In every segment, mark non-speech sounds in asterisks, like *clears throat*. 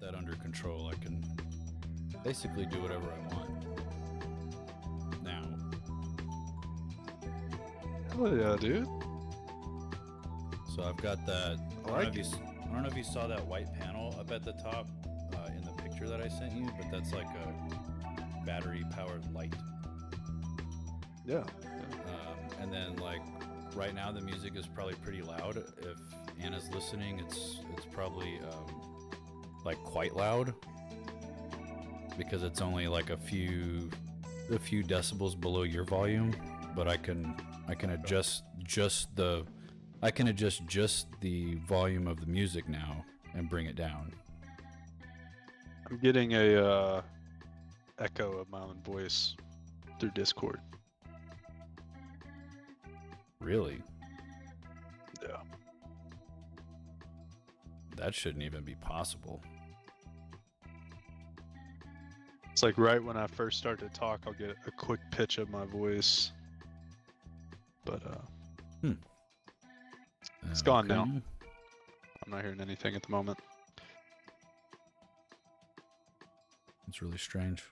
that under control. I can basically do whatever I want now. Hell yeah, dude. So I've got that. I, don't, know like if you, I don't know if you saw that white panel up at the top uh, in the picture that I sent you, but that's like a battery powered light. Yeah. Um, and then like right now the music is probably pretty loud. If Anna's listening, it's it's probably um, like quite loud because it's only like a few a few decibels below your volume. But I can I can adjust just the I can adjust just the volume of the music now and bring it down. I'm getting a uh, echo of my own voice through Discord. Really, Yeah. that shouldn't even be possible. It's like right when I first start to talk, I'll get a quick pitch of my voice. But uh, It's gone now. I'm not hearing anything at the moment. It's really strange.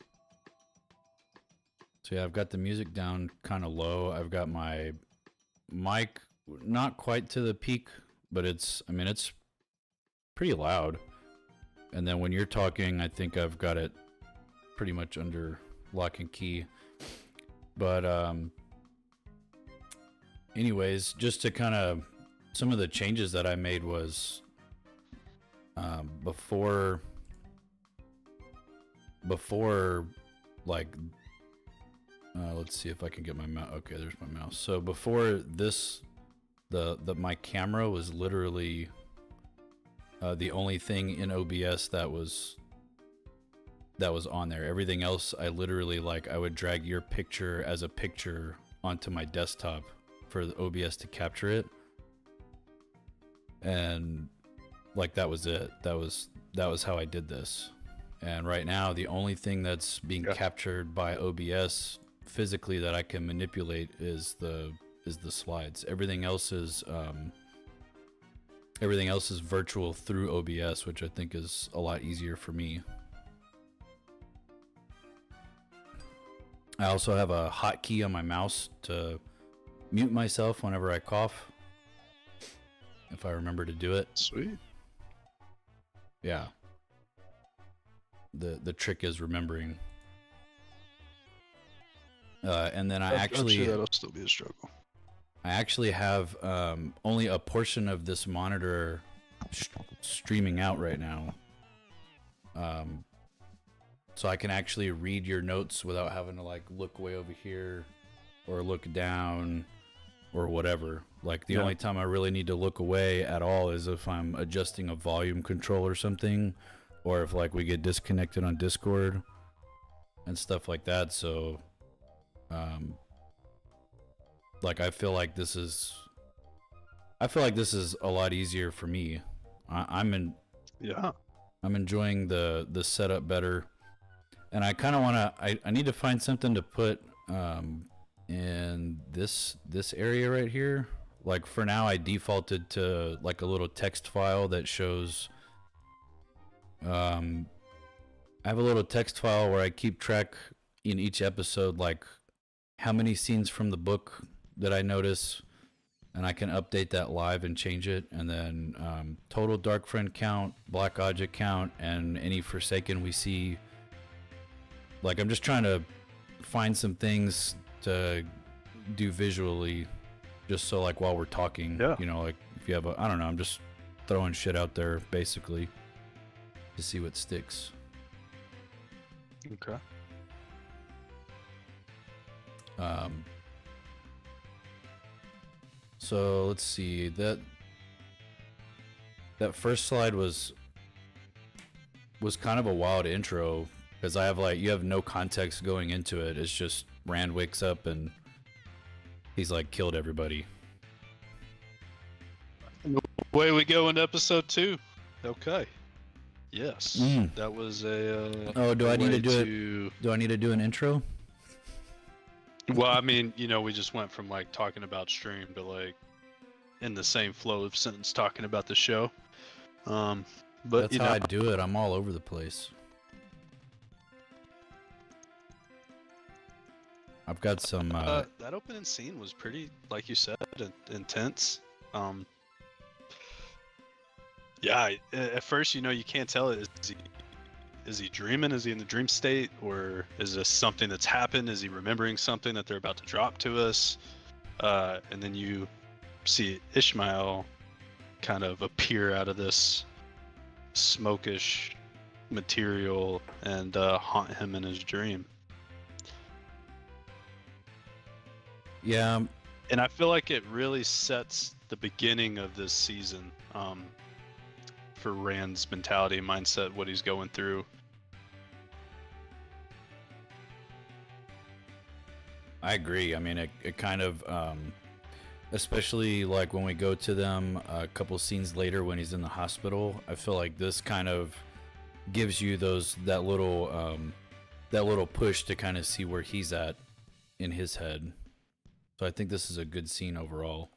So yeah, I've got the music down kind of low. I've got my mic not quite to the peak, but it's I mean it's pretty loud. And then when you're talking, I think I've got it pretty much under lock and key. But um anyways, just to kind of some of the changes that I made was um before before like uh, let's see if I can get my mouse. Okay, there's my mouse. So before this, the the my camera was literally uh, the only thing in OBS that was that was on there. Everything else, I literally like I would drag your picture as a picture onto my desktop for the OBS to capture it, and like that was it. That was that was how I did this. And right now, the only thing that's being Yeah. captured by OBS physically that I can manipulate is the is the slides. Everything else is um, everything else is virtual through OBS, which I think is a lot easier for me. I also have a hotkey on my mouse to mute myself whenever I cough. If I remember to do it. Sweet. Yeah. The the trick is remembering. Uh, and then I I'm- actually I'm sure that'll still be a struggle. I actually have um, only a portion of this monitor streaming out right now. Um, so I can actually read your notes without having to like look way over here or look down or whatever. Like the Yeah. only time I really need to look away at all is if I'm adjusting a volume control or something, or if like we get disconnected on Discord and stuff like that. So, um, like I feel like this is, I feel like this is a lot easier for me. I, I'm in, Yeah. I'm enjoying the the setup better, and I kind of want to. I, I need to find something to put um, in this this area right here. Like for now, I defaulted to like a little text file that shows. Um, I have a little text file where I keep track in each episode, like how many scenes from the book that I notice, and I can update that live and change it. And then um, total dark friend count, black object count, and any forsaken we see. Like I'm just trying to find some things to do visually, just so like while we're talking, Yeah. you know, like if you have a, I don't know, I'm just throwing shit out there basically to see what sticks. Okay. Um, so let's see that that first slide was was kind of a wild intro because I have like you have no context going into it. It's just Rand wakes up and he's like killed everybody. Away we go into episode two. Okay. Yes. Mm. That was a. Uh, Oh, do I need to way do it? to- Do I need to do an intro? Well, I mean, you know, we just went from like talking about stream to like in the same flow of sentence talking about the show. Um, But That's you how know, I do it. I'm all over the place. I've got some. Uh, uh, that opening scene was pretty, like you said, intense. Um, yeah, at first, you know, you can't tell. Is he, is he dreaming? Is he in the dream state, or is this something that's happened? Is he remembering something that they're about to drop to us? Uh, and then you see Ishamael kind of appear out of this smokish material and uh, haunt him in his dream. Yeah, and I feel like it really sets the beginning of this season um, for Rand's mentality and mindset, what he's going through. I agree. I mean, it, it kind of, um, especially like when we go to them a couple scenes later when he's in the hospital. I feel like this kind of gives you those that little um, that little push to kind of see where he's at in his head. So I think this is a good scene overall.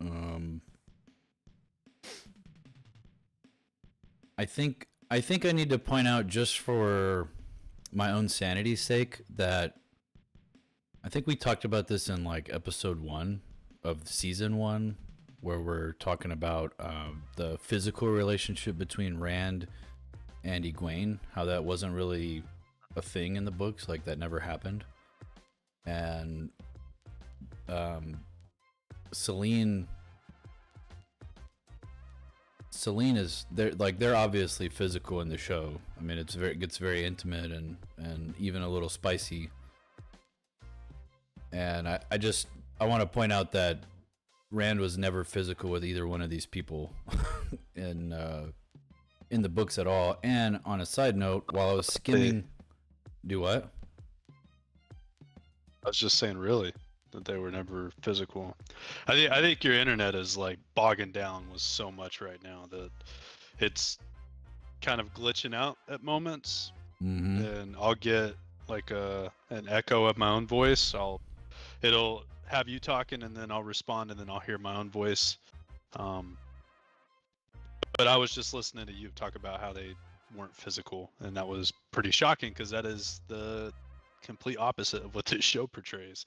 Um, I think I think I need to point out just for my own sanity's sake that I think we talked about this in like episode one of season one, where we're talking about um, the physical relationship between Rand and Egwene, how that wasn't really a thing in the books, like that never happened, and um, Selene Selene is they're like they're obviously physical in the show. I mean, it's very it gets very intimate and and even a little spicy. And I, I just I want to point out that Rand was never physical with either one of these people *laughs* in uh, in the books at all. And on a side note, while I was skimming, do what? I was just saying, really, that they were never physical. I think I think your internet is like bogging down with so much right now that it's kind of glitching out at moments, Mm-hmm. and I'll get like a an echo of my own voice. I'll it'll have you talking, and then I'll respond, and then I'll hear my own voice. Um, but I was just listening to you talk about how they weren't physical, and that was pretty shocking because that is the complete opposite of what *laughs* this show portrays.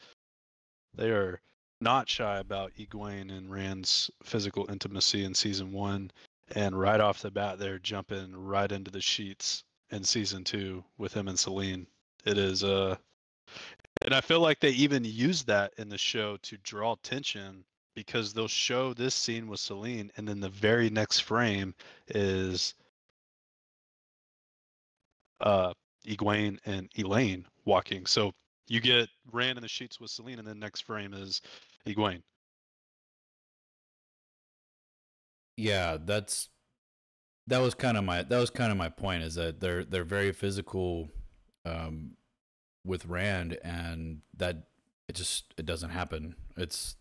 They are not shy about Egwene and Rand's physical intimacy in season one, and right off the bat, they're jumping right into the sheets in season two with him and Selene. It is uh and I feel like they even use that in the show to draw tension because they'll show this scene with Selene and then the very next frame is uh Egwene and Elayne walking. So you get Rand in the sheets with Selene and then next frame is Egwene. Yeah, that's that was kind of my that was kind of my point is that they're they're very physical um with Rand and that it just it doesn't happen. It's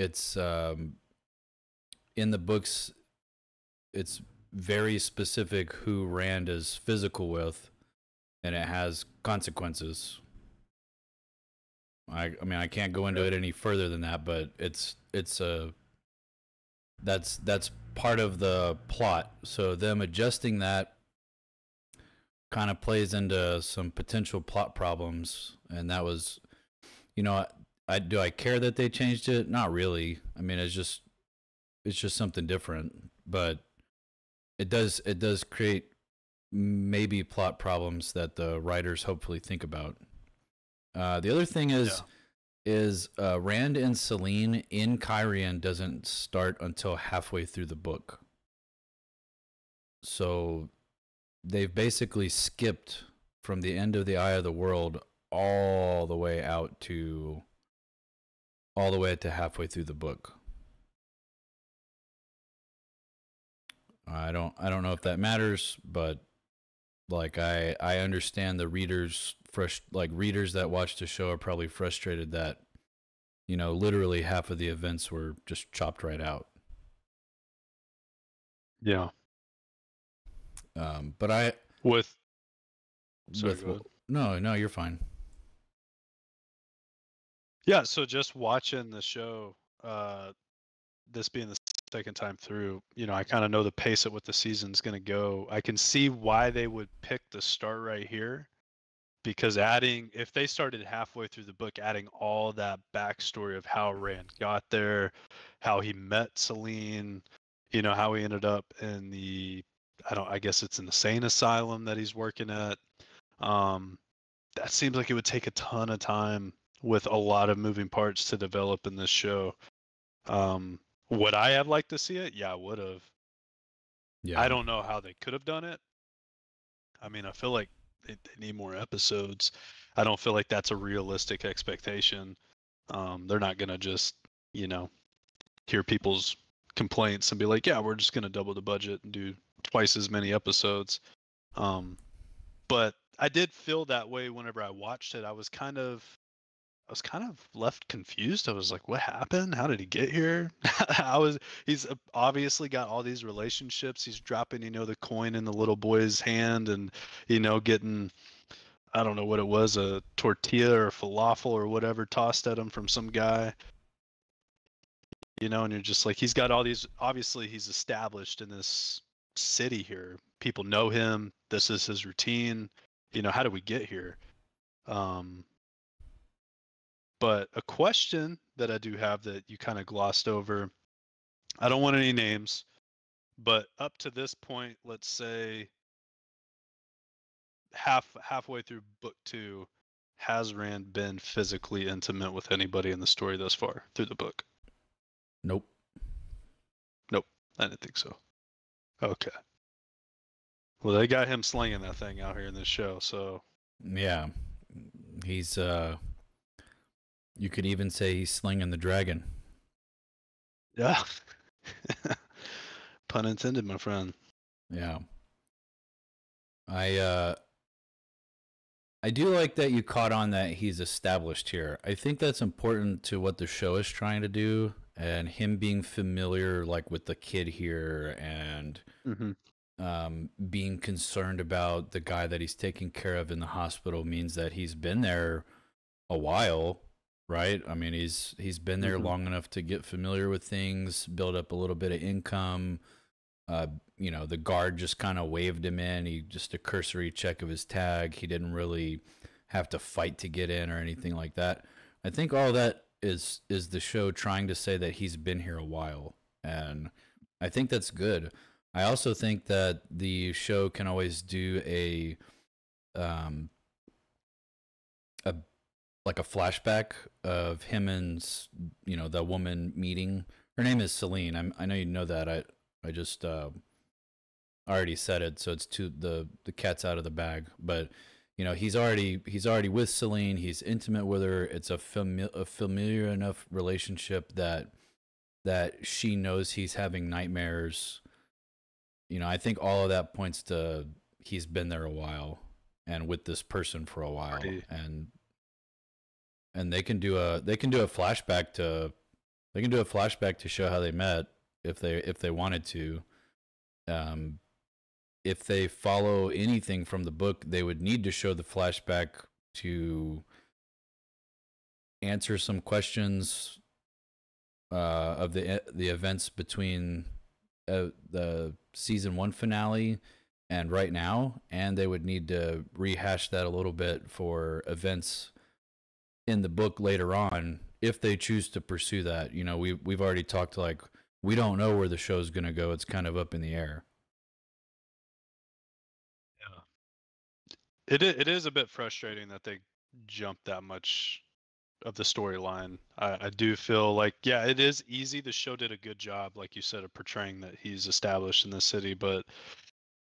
it's um in the books it's very specific who Rand is physical with and it has consequences. I I mean I can't go into it any further than that, but it's it's a that's that's part of the plot. So them adjusting that kind of plays into some potential plot problems, and that was, you know, I, do I care that they changed it? Not really. I mean, it's just it's just something different, but it does it does create maybe plot problems that the writers hopefully think about. Uh, the other thing is Yeah. is uh, Rand and Selene in Cairhien doesn't start until halfway through the book. So they've basically skipped from the end of the Eye of the World all the way out to all the way to halfway through the book. I don't I don't know if that matters, but like I I understand the readers fresh like readers that watch the show are probably frustrated that you know literally half of the events were just chopped right out. Yeah. Um, but I With Sorry, with no no you're fine. Yeah, so just watching the show uh, this being the second time through, you know, I kind of know the pace at what the season's going to go. I can see why they would pick the start right here because adding, if they started halfway through the book, adding all that backstory of how Rand got there, how he met Selene, you know, how he ended up in the, I don't, I guess it's an insane asylum that he's working at. Um, that seems like it would take a ton of time with a lot of moving parts to develop in this show. Um, would I have liked to see it? Yeah, I would have. Yeah. I don't know how they could have done it. I mean, I feel like they, they need more episodes. I don't feel like that's a realistic expectation. Um, they're not gonna just, you know, hear people's complaints and be like, "Yeah, we're just gonna double the budget and do twice as many episodes." Um, but I did feel that way whenever I watched it. I was kind of I was kind of left confused. I was like, what happened? How did he get here? *laughs* I was he's uh, obviously got all these relationships. He's dropping, you know, the coin in the little boy's hand and you know, getting I don't know what it was, a tortilla or a falafel or whatever tossed at him from some guy. You know, and you're just like he's got all these obviously he's established in this city here. People know him. This is his routine. You know, how did we get here? Um but a question that I do have that you kind of glossed over I don't want any names, but up to this point, let's say half halfway through book two, has Rand been physically intimate with anybody in the story thus far through the book? Nope. Nope. I didn't think so. Okay. Well, they got him slinging that thing out here in this show, so Yeah. He's uh you could even say he's slinging the dragon. yeah. *laughs* Pun intended, my friend. Yeah. I uh I do like that you caught on that he's established here. I think that's important to what the show is trying to do and him being familiar like with the kid here and Mm-hmm. um, being concerned about the guy that he's taking care of in the hospital means that he's been there a while, right? I mean, he's he's been there Mhm. long enough to get familiar with things, build up a little bit of income. Uh, you know, the guard just kind of waved him in. He just a cursory check of his tag. He didn't really have to fight to get in or anything like that. I think all that is is the show trying to say that he's been here a while, and I think that's good. I also think that the show can always do a um a like a flashback of him and you know the woman meeting. Her name is Selene. I'm, I know you know that. I I just uh, already said it, so it's too the the cat's out of the bag. But you know he's already he's already with Selene. He's intimate with her. It's a fami- a familiar enough relationship that that she knows he's having nightmares you know, I think all of that points to he's been there a while and with this person for a while Pretty- and and they can do a they can do a flashback to they can do a flashback to show how they met if they if they wanted to. Um if they follow anything from the book they would need to show the flashback to answer some questions uh of the the events between uh, the season one finale and right now, and they would need to rehash that a little bit for events in the book later on if they choose to pursue that. You know, we we've already talked like we don't know where the show's going to go. It's kind of up in the air. Yeah. It it is a bit frustrating that they jumped that much of the storyline. I, I do feel like yeah, it is easy. The show did a good job, like you said, of portraying that he's established in the city, but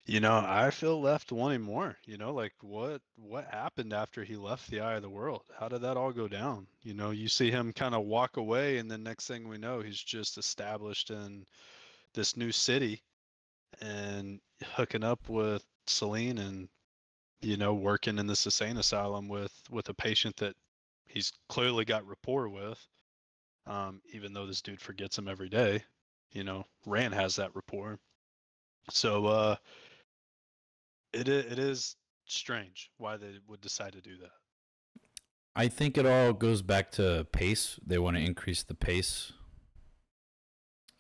you know, I feel left wanting more. You know, like what what happened after he left the eye of the world? How did that all go down? You know, you see him kind of walk away, and then next thing we know, he's just established in this new city and hooking up with Selene and you know working in this insane asylum with with a patient that he's clearly got rapport with um even though this dude forgets him every day you know Rand has that rapport so uh it i- it is strange why they would decide to do that I think it all goes back to pace. They want to increase the pace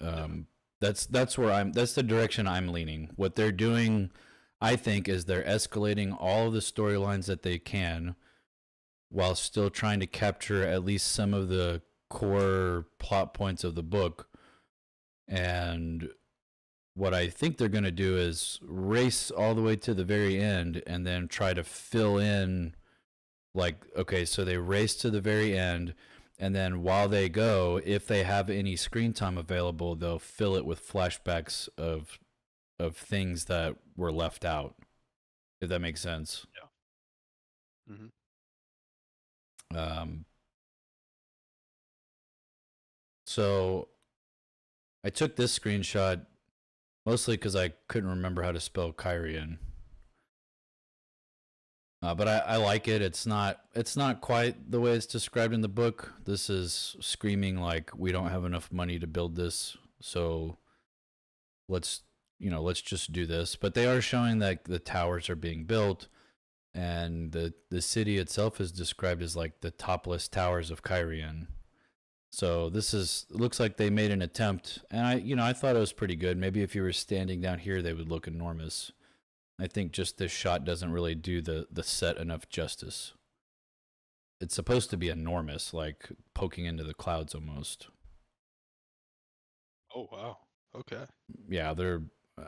Um, that's that's where I'm. That's the direction I'm leaning. What they're doing, I think, is they're escalating all of the storylines that they can, while still trying to capture at least some of the core plot points of the book. And what I think they're going to do is race all the way to the very end and then try to fill in like okay so they race to the very end and then while they go if they have any screen time available they'll fill it with flashbacks of of things that were left out if that makes sense yeah mm-hmm. um so i took this screenshot mostly because i couldn't remember how to spell Cairhien uh, but I, I like it. It's not it's not quite the way it's described in the book. This is screaming like we don't have enough money to build this, so let's you know let's just do this. But they are showing that the towers are being built, and the the city itself is described as like the topless towers of Cairhien. So this is looks like they made an attempt, and I you know I thought it was pretty good. Maybe if you were standing down here, they would look enormous. I think just this shot doesn't really do the the set enough justice. It's supposed to be enormous, like poking into the clouds almost. Oh wow. Okay. Yeah, they're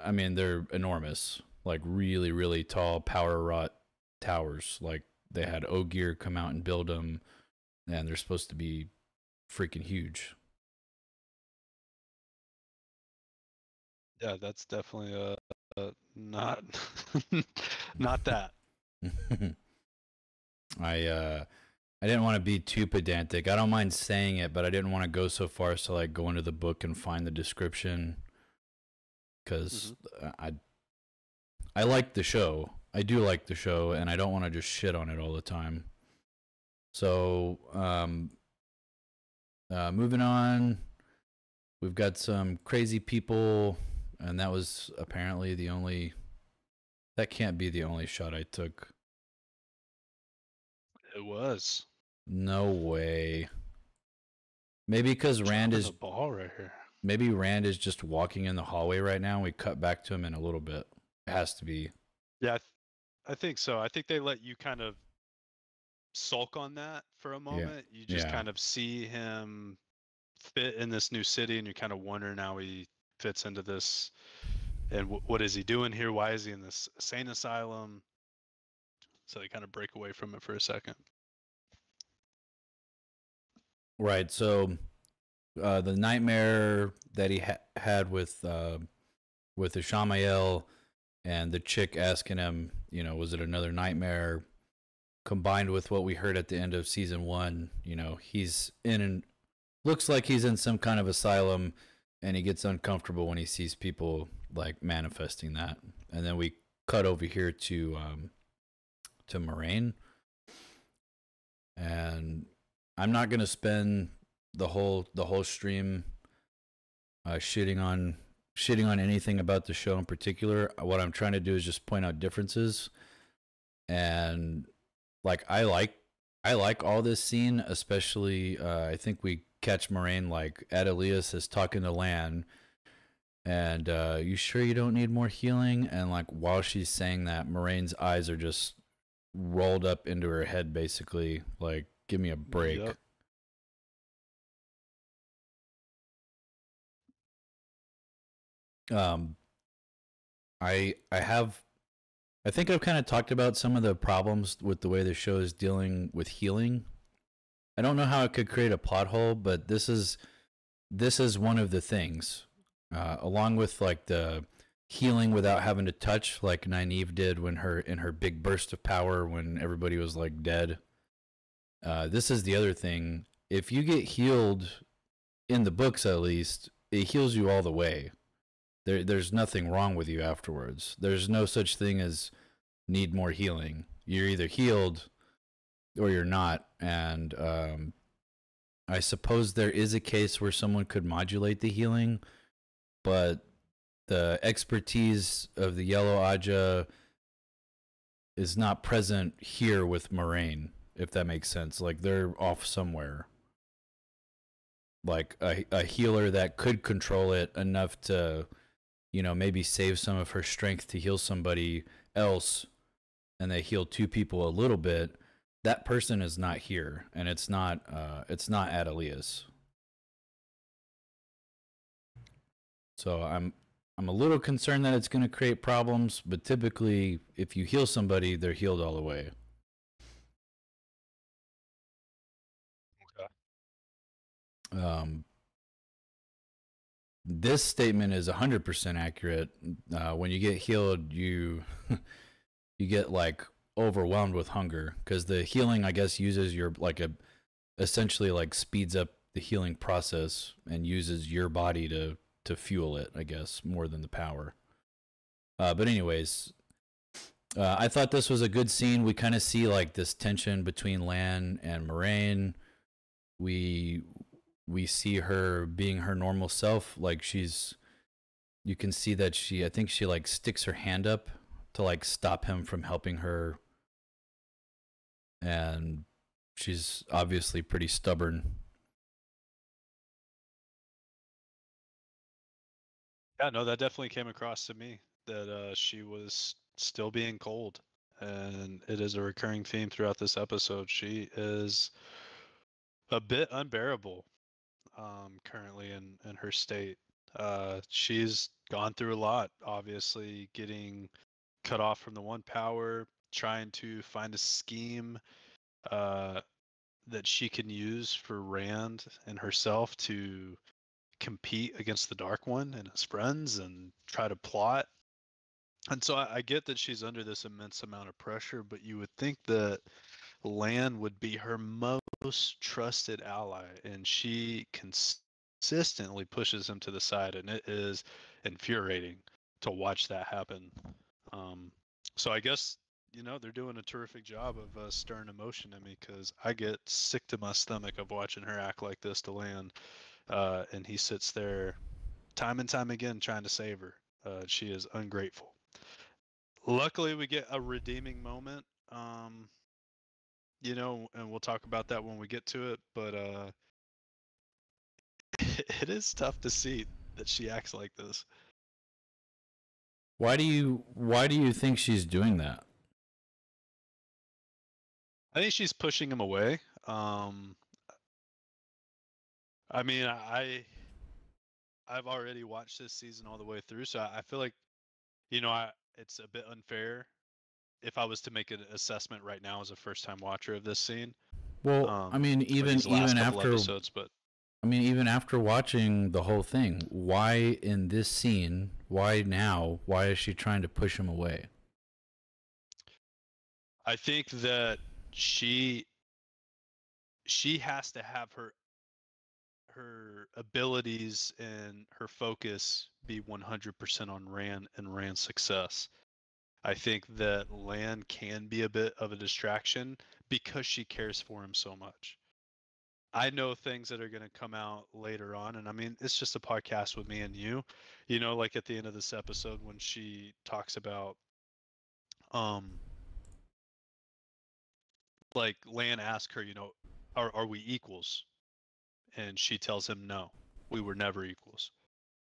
I mean they're enormous. Like really really tall power wrought towers. Like they had Ogier come out and build them and they're supposed to be freaking huge. Yeah, that's definitely a uh, not *laughs* not that. *laughs* I uh I didn't want to be too pedantic. I don't mind saying it, but I didn't want to go so far as to like go into the book and find the description because mm-hmm. I I like the show. I do like the show, and I don't want to just shit on it all the time. So, um, uh, moving on, we've got some crazy people and that was apparently the only. That can't be the only shot I took. It was. No way. Maybe because Rand is ball right here. Maybe Rand is just walking in the hallway right now. and We cut back to him in a little bit. It has to be. Yeah, I, th- I think so. I think they let you kind of sulk on that for a moment. Yeah. You just yeah. kind of see him fit in this new city, and you kind of wonder now he fits into this and w- what is he doing here why is he in this sane asylum so they kind of break away from it for a second right so uh, the nightmare that he ha- had with uh, with Ishamael and the chick asking him you know was it another nightmare combined with what we heard at the end of season one you know he's in and looks like he's in some kind of asylum and he gets uncomfortable when he sees people like manifesting that. And then we cut over here to um, to Moiraine. and I'm not gonna spend the whole the whole stream uh, shitting on shitting on anything about the show in particular. What I'm trying to do is just point out differences, and like I like I like all this scene, especially uh, I think we catch Moiraine like Adeleas is talking to Lan and uh, you sure you don't need more healing? And like while she's saying that, Moiraine's eyes are just rolled up into her head basically like give me a break. Yep. Um I I have I think I've kind of talked about some of the problems with the way the show is dealing with healing I don't know how it could create a plot hole, but this is this is one of the things, uh, along with like the healing without having to touch, like Nynaeve did when her in her big burst of power when everybody was like dead. Uh, this is the other thing. If you get healed in the books, at least it heals you all the way. There, there's nothing wrong with you afterwards. There's no such thing as need more healing. You're either healed or you're not. And um, I suppose there is a case where someone could modulate the healing, but the expertise of the Yellow Ajah is not present here with Moiraine, if that makes sense. Like they're off somewhere. like a, a healer that could control it enough to, you know, maybe save some of her strength to heal somebody else, and they heal two people a little bit. That person is not here, and it's not uh, it's not Adeleas. So I'm I'm a little concerned that it's going to create problems, but typically, if you heal somebody, they're healed all the way. Okay. Um, this statement is 100% accurate. Uh, when you get healed, you *laughs* you get like overwhelmed with hunger because the healing, I guess, uses your like a essentially like speeds up the healing process and uses your body to to fuel it, I guess, more than the power. Uh, but anyways, uh, I thought this was a good scene. We kind of see like this tension between Lan and Moiraine. We we see her being her normal self, like she's. You can see that she. I think she like sticks her hand up to like stop him from helping her, and she's obviously pretty stubborn Yeah, no, that definitely came across to me that uh, she was still being cold, and it is a recurring theme throughout this episode. She is a bit unbearable um, currently in in her state. Uh, she's gone through a lot, obviously getting cut off from the one power, trying to find a scheme uh, that she can use for Rand and herself to compete against the Dark One and his friends and try to plot. And so I, I get that she's under this immense amount of pressure, but you would think that Lan would be her most trusted ally, and she consistently pushes him to the side, and it is infuriating to watch that happen. Um, so I guess you know they're doing a terrific job of uh, stirring emotion in me because I get sick to my stomach of watching her act like this to Lan uh, and he sits there time and time again trying to save her. Uh, she is ungrateful. Luckily, we get a redeeming moment. Um, you know, and we'll talk about that when we get to it. But uh, *laughs* it is tough to see that she acts like this. Why do you Why do you think she's doing that? I think she's pushing him away. Um, I mean, I I've already watched this season all the way through, so I feel like you know, I it's a bit unfair if I was to make an assessment right now as a first time watcher of this scene. Well, um, I mean, even even after episodes, but I mean, even after watching the whole thing, why in this scene? Why now? Why is she trying to push him away? I think that she she has to have her her abilities and her focus be 100% on Rand and Rand's success. I think that Lan can be a bit of a distraction because she cares for him so much. I know things that are going to come out later on. And I mean, it's just a podcast with me and you. You know, like at the end of this episode when she talks about, um, like Lan asked her, you know, are, are we equals? and she tells him no we were never equals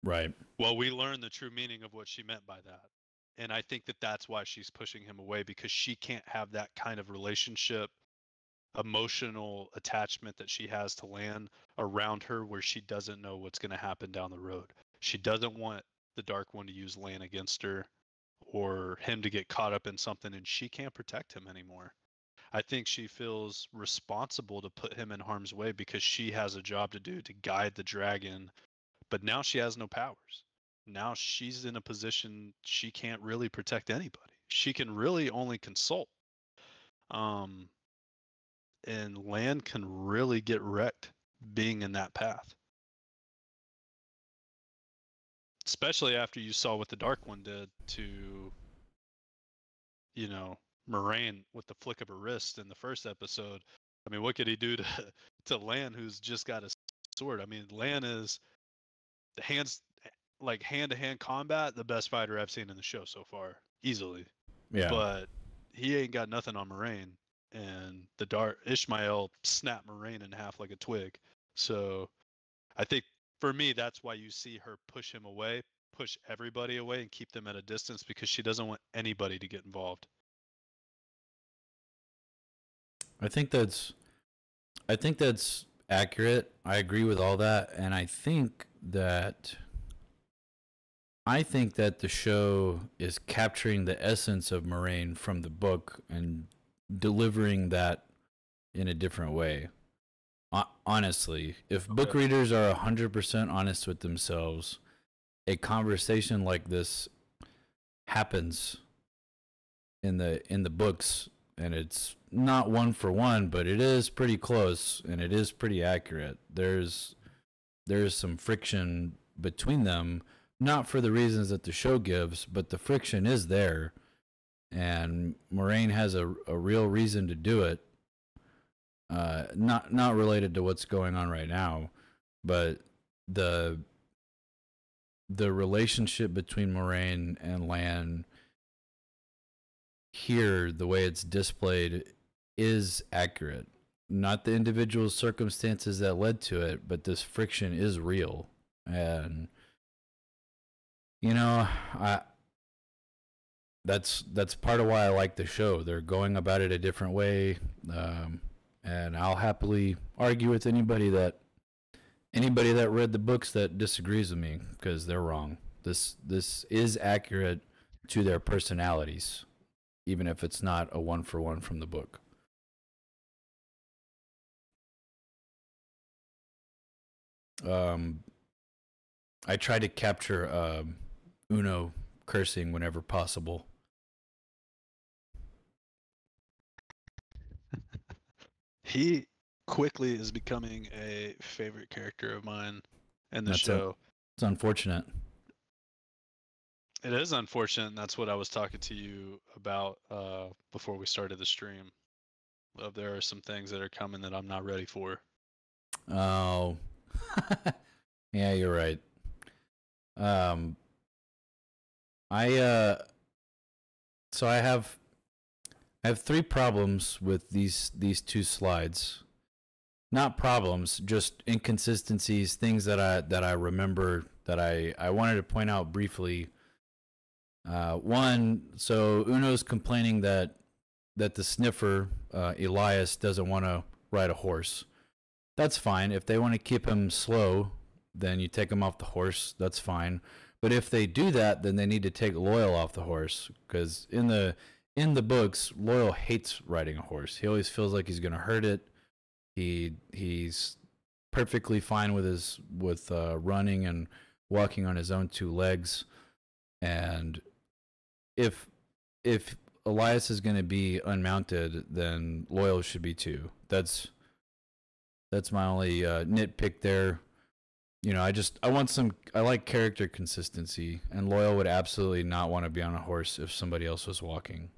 right well we learn the true meaning of what she meant by that and i think that that's why she's pushing him away because she can't have that kind of relationship emotional attachment that she has to Lan around her where she doesn't know what's going to happen down the road she doesn't want the dark one to use Lan against her or him to get caught up in something and she can't protect him anymore I think she feels responsible to put him in harm's way because she has a job to do to guide the dragon. But now she has no powers. Now she's in a position she can't really protect anybody. She can really only consult. Um, and Lan can really get wrecked being in that path. Especially after you saw what the Dark One did to, you know, Moiraine with the flick of a wrist in the first episode. I mean, what could he do to *laughs* to Lan, who's just got a sword? I mean, Lan is the hands like hand to hand combat, the best fighter I've seen in the show so far, easily. Yeah. But he ain't got nothing on Moiraine, and the dark Ishamael snapped Moiraine in half like a twig. So I think for me, that's why you see her push him away, push everybody away, and keep them at a distance because she doesn't want anybody to get involved. I think that's I think that's accurate. I agree with all that and I think that I think that the show is capturing the essence of Moiraine from the book and delivering that in a different way. Honestly, if okay. book readers are 100% honest with themselves, a conversation like this happens in the in the books and it's not one for one, but it is pretty close and it is pretty accurate. There's there's some friction between them, not for the reasons that the show gives, but the friction is there. And Moiraine has a, a real reason to do it. Uh, not not related to what's going on right now, but the the relationship between Moiraine and Lan here, the way it's displayed, is accurate. Not the individual circumstances that led to it, but this friction is real. And you know, I that's that's part of why I like the show. They're going about it a different way, um, and I'll happily argue with anybody that anybody that read the books that disagrees with me because they're wrong. This this is accurate to their personalities, even if it's not a one for one from the book. Um, I try to capture um, Uno cursing whenever possible. *laughs* he quickly is becoming a favorite character of mine in the That's show. A, it's unfortunate. It is unfortunate. And that's what I was talking to you about uh, before we started the stream. Of there are some things that are coming that I'm not ready for. Oh, *laughs* yeah, you're right. Um, I uh, so I have I have three problems with these these two slides. Not problems, just inconsistencies, things that I that I remember that I I wanted to point out briefly. Uh, one, so Uno's complaining that that the sniffer uh, Elyas doesn't want to ride a horse. That's fine. If they want to keep him slow, then you take him off the horse. That's fine. But if they do that, then they need to take Loial off the horse because in the in the books, Loial hates riding a horse. He always feels like he's going to hurt it. He he's perfectly fine with his with uh, running and walking on his own two legs. And if if Elyas is going to be unmounted, then Loial should be too. That's that's my only uh, nitpick there you know, I just I want some I like character consistency, and Loial would absolutely not want to be on a horse if somebody else was walking.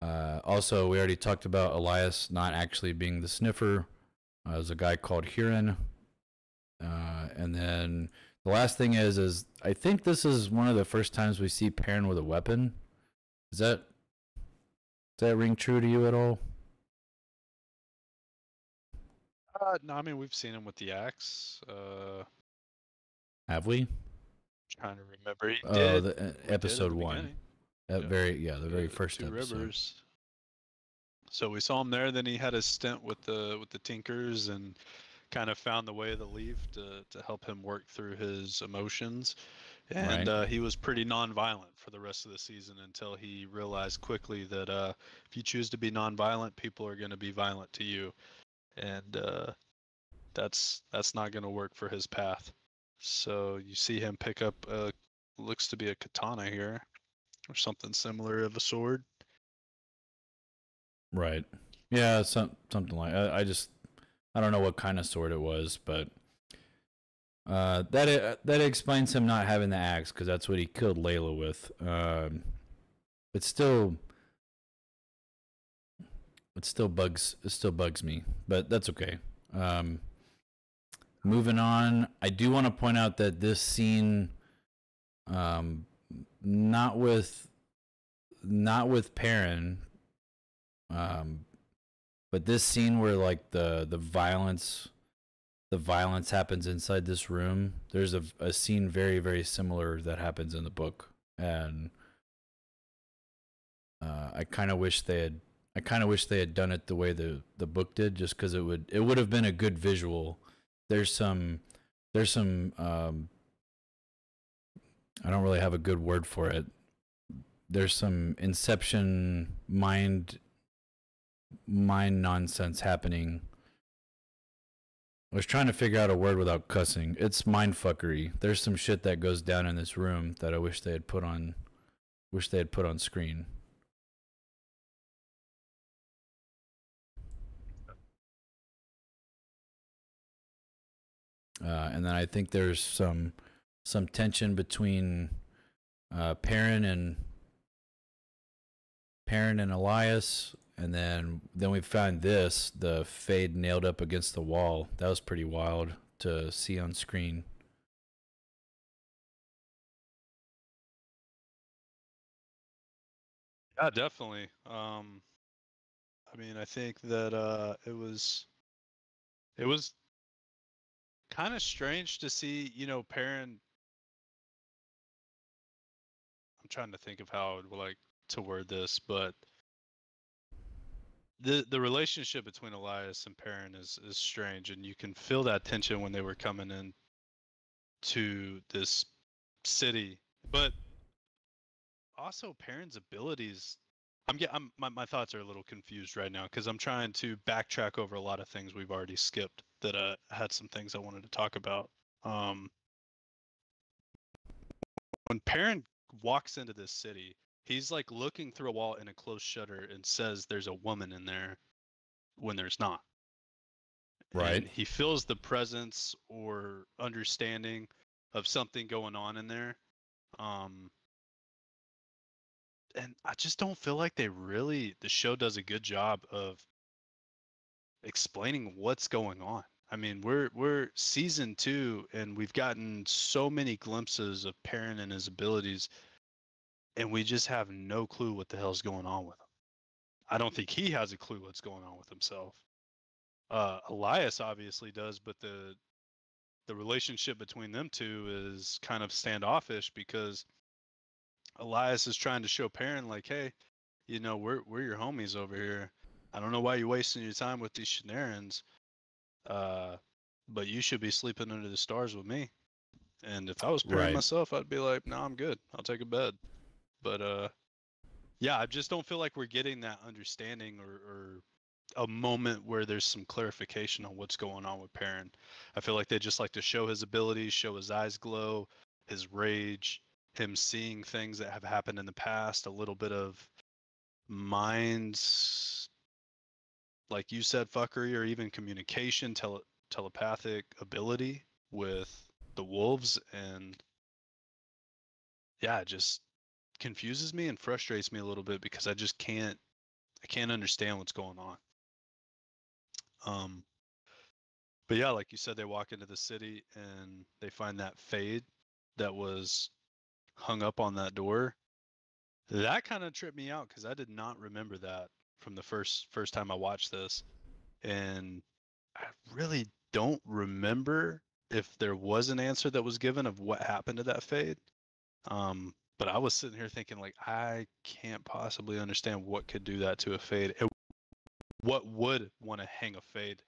Uh, also, we already talked about Elyas not actually being the sniffer. Uh, there's a guy called Hurin, uh, and then the last thing is is I think this is one of the first times we see Perrin with a weapon. Is that does that ring true to you at all? Uh, no, I mean we've seen him with the axe. Uh, Have we? Trying to remember. He oh, did. The, uh, episode one. That yeah. very yeah, the very first Two episode. Rivers. So we saw him there. Then he had a stint with the with the Tinkers and kind of found the way of the leaf to to help him work through his emotions. And right. uh, he was pretty nonviolent for the rest of the season until he realized quickly that uh, if you choose to be nonviolent, people are going to be violent to you and uh, that's that's not going to work for his path. So you see him pick up a looks to be a katana here, or something similar of a sword. Right. Yeah, some something like I, I just I don't know what kind of sword it was, but uh, that uh, that explains him not having the axe because that's what he killed Laila with. Um, it still it still bugs it still bugs me, but that's okay. Um, moving on, I do want to point out that this scene, um, not with not with Perrin, um, but this scene where like the the violence the violence happens inside this room. There's a a scene very very similar that happens in the book, and uh, I kind of wish they had. I kind of wish they had done it the way the the book did, just because it would it would have been a good visual. There's some there's some um, I don't really have a good word for it. There's some inception mind mind nonsense happening. I was trying to figure out a word without cussing. It's mind fuckery. There's some shit that goes down in this room that I wish they had put on wish they had put on screen. Uh, and then I think there's some some tension between uh, Perrin and Perrin and Elyas, and then then we found this the fade nailed up against the wall. That was pretty wild to see on screen. Yeah, definitely. Um, I mean, I think that uh, it was it was kind of strange to see, you know, Perrin. I'm trying to think of how I would like to word this, but the the relationship between Elyas and Perrin is is strange, and you can feel that tension when they were coming in to this city, but also Perrin's abilities. I'm get I'm my, my thoughts are a little confused right now because I'm trying to backtrack over a lot of things we've already skipped that uh, had some things I wanted to talk about. Um, when Perrin walks into this city, he's like looking through a wall in a closed shutter and says there's a woman in there when there's not. Right. And he feels the presence or understanding of something going on in there. Um, and I just don't feel like they really the show does a good job of explaining what's going on. I mean, we're we're season 2 and we've gotten so many glimpses of Perrin and his abilities and we just have no clue what the hell's going on with him. I don't think he has a clue what's going on with himself. Uh, Elyas obviously does, but the the relationship between them two is kind of standoffish because Elyas is trying to show Perrin like, hey, you know, we're we're your homies over here. I don't know why you're wasting your time with these shenanigans. Uh, but you should be sleeping under the stars with me. And if I was Perrin Right. myself, I'd be like, no, I'm good. I'll take a bed. But uh, yeah, I just don't feel like we're getting that understanding or, or a moment where there's some clarification on what's going on with Perrin. I feel like they just like to show his abilities, show his eyes glow, his rage, him seeing things that have happened in the past, a little bit of minds, like you said, fuckery, or even communication, tele- telepathic ability with the wolves. And yeah, it just confuses me and frustrates me a little bit because I just can't, I can't understand what's going on. Um, but yeah, like you said, they walk into the city and they find that fade that was hung up on that door. That kind of tripped me out because I did not remember that from the first first time I watched this, and I really don't remember if there was an answer that was given of what happened to that fade. Um, but I was sitting here thinking like I can't possibly understand what could do that to a fade. and What would want to hang a fade?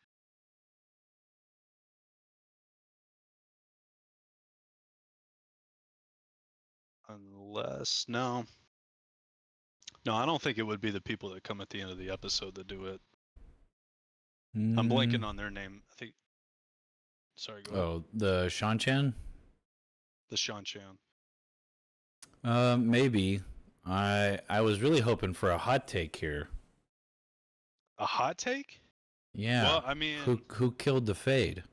Unless no. No, I don't think it would be the people that come at the end of the episode that do it. I'm Mm, blanking on their name. I think. Sorry, go ahead. Oh, the Seanchan? The Seanchan. Um, maybe. I I was really hoping for a hot take here. A hot take? Yeah. Well, I mean, who who killed the fade?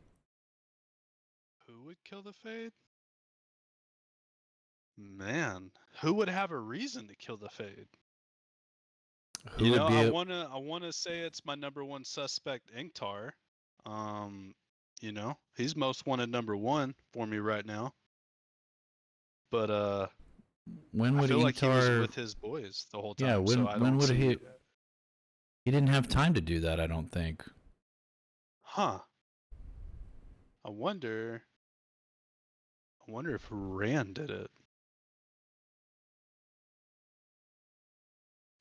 who would kill the Fade? Man, who would have a reason to kill the Fade? Who you know, be I a- wanna, I wanna say it's my number one suspect, Ingtar. Um, you know, he's most wanted number one for me right now. But uh, when I would feel like he was with his boys the whole time. Yeah, when so I when would see- he He didn't have time to do that, I don't think. Huh. I wonder. I wonder if Rand did it.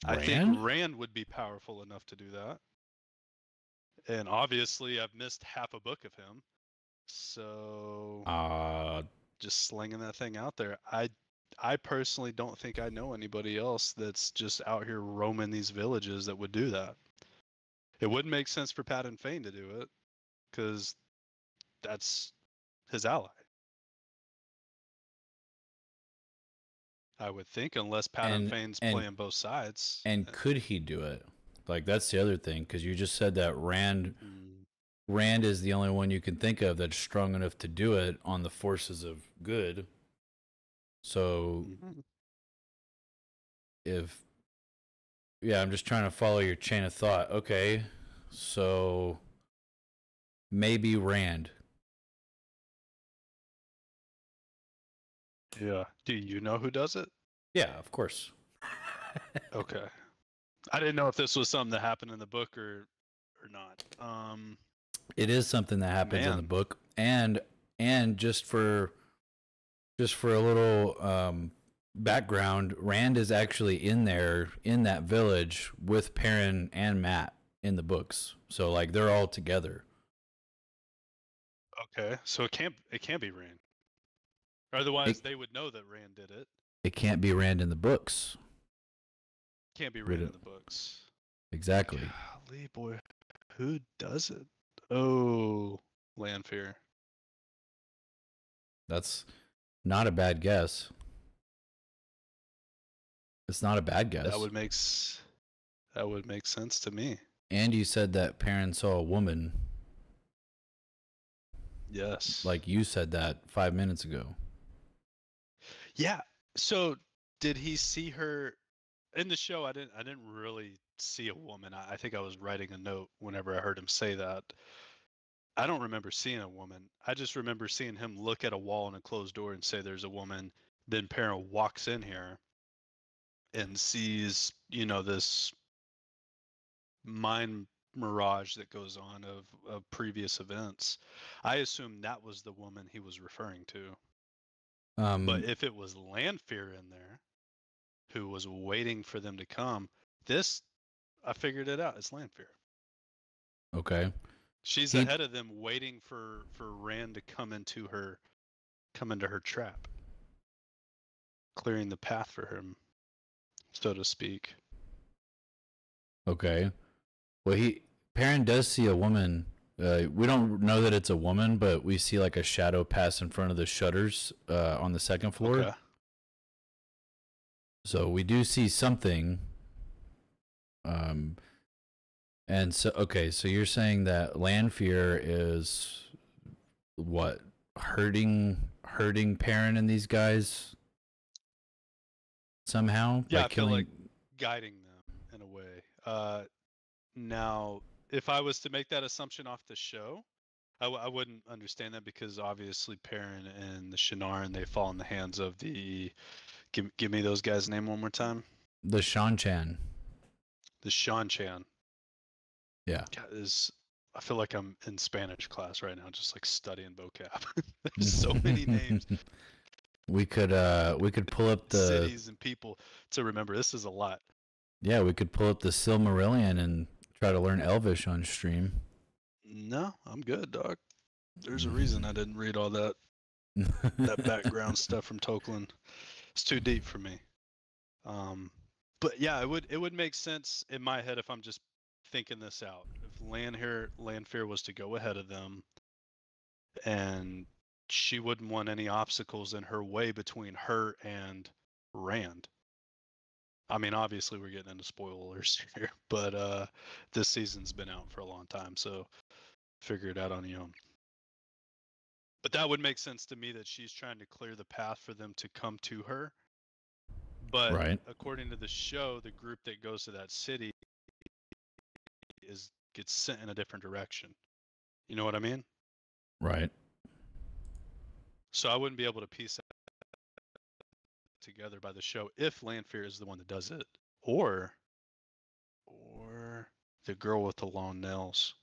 I think Rand? Rand would be powerful enough to do that. And obviously, I've missed half a book of him. So Uh, just slinging that thing out there. I I personally don't think I know anybody else that's just out here roaming these villages that would do that. It wouldn't make sense for Padan Fain to do it because that's his ally. I would think, unless Pat and, Fane's and- playing both sides. and could he do it? Like that's the other thing because you just said that Rand Mm, Rand is the only one you can think of that's strong enough to do it on the forces of good. So mhm. if yeah, I'm just trying to follow your chain of thought. Okay. So maybe Rand. Yeah. Do you know who does it? Yeah, of course. *laughs* *laughs* Okay. I didn't know if this was something that happened in the book or or not. Um It is something that happens in the book, and and just for just for a little um, background, Rand is actually in there in that village with Perrin and Mat in the books. So like they're all together. Okay, so it can't it can't be Rand. Otherwise, they would know that Rand did it. It can't be Rand in the books. Can't be Rand in the books. Exactly. Golly, boy, who does it? Oh, Lanfear. That's not a bad guess. It's not a bad guess. That would make that would make sense to me. and you said that Perrin saw a woman, Yes. like you said that five minutes ago. Yeah. So did he see her in the show? I didn't. I didn't really see a woman. I, I think I was writing a note whenever I heard him say that. I don't remember seeing a woman. I just remember seeing him look at a wall and a closed door and say, "There's a woman." Then Perrin walks in here and sees, you know, this mind mirage that goes on of, of previous events. I assume that was the woman he was referring to. Um, But if it was Lanfear in there, who was waiting for them to come, this I figured it out. It's Lanfear. okay. She's He- ahead of them, waiting for for Rand to come into her, come into her trap, clearing the path for him, so to speak. Okay. Well, he Perrin does see a woman. Uh, we don't know that it's a woman, but we see like a shadow pass in front of the shutters uh, on the second floor. Okay. So we do see something. Um, and so okay, so you're saying that Lanfear is what hurting hurting Perrin and these guys somehow Yeah, by I killing. like guiding them in a way. Uh, now, if I was to make that assumption off the show, I, w- I wouldn't understand that because obviously Perrin and the Shanaran they fall in the hands of the. Give, give me those guys' name one more time. the Seanchan. The Seanchan. Yeah. God, is I feel like I'm in Spanish class right now, just like studying vocab. *laughs* There's so many names, *laughs* We could uh we could pull up the cities, and people to remember. This is a lot. yeah we could pull up the Silmarillion and try to learn Elvish on stream. No, I'm good, Doc. There's a *laughs* reason I didn't read all that that background *laughs* stuff from Tolkien. It's too deep for me. Um, but yeah, it would it would make sense in my head if I'm just thinking this out. If Lanfear Lanfear was to go ahead of them, and she wouldn't want any obstacles in her way between her and Rand. I mean, obviously we're getting into spoilers *laughs* here, but uh, this season's been out for a long time, so figure it out on your own. But that would make sense to me that she's trying to clear the path for them to come to her. But Right. according to the show, the group that goes to that city is gets sent in a different direction. You know what I mean? right. So I wouldn't be able to piece together by the show if Lanfear is the one that does it, or or the girl with the long nails.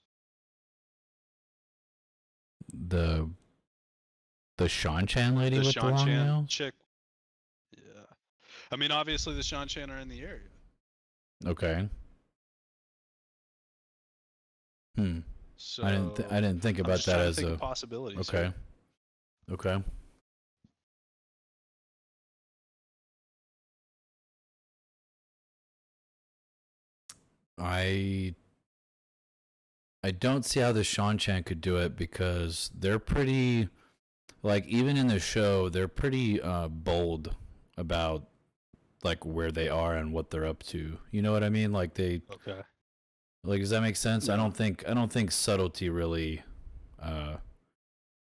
the the Seanchan lady the with Sean the long Chan nail. chick. Yeah, I mean, obviously the Seanchan are in the area. Okay. Hmm. So I didn't. Th- I didn't think about that as a. possibility. Okay. Okay. I I don't see how the Seanchan could do it because they're pretty like even in the show they're pretty uh bold about like where they are and what they're up to. You know what I mean? Like they Okay. like does that make sense? I don't think I don't think subtlety really uh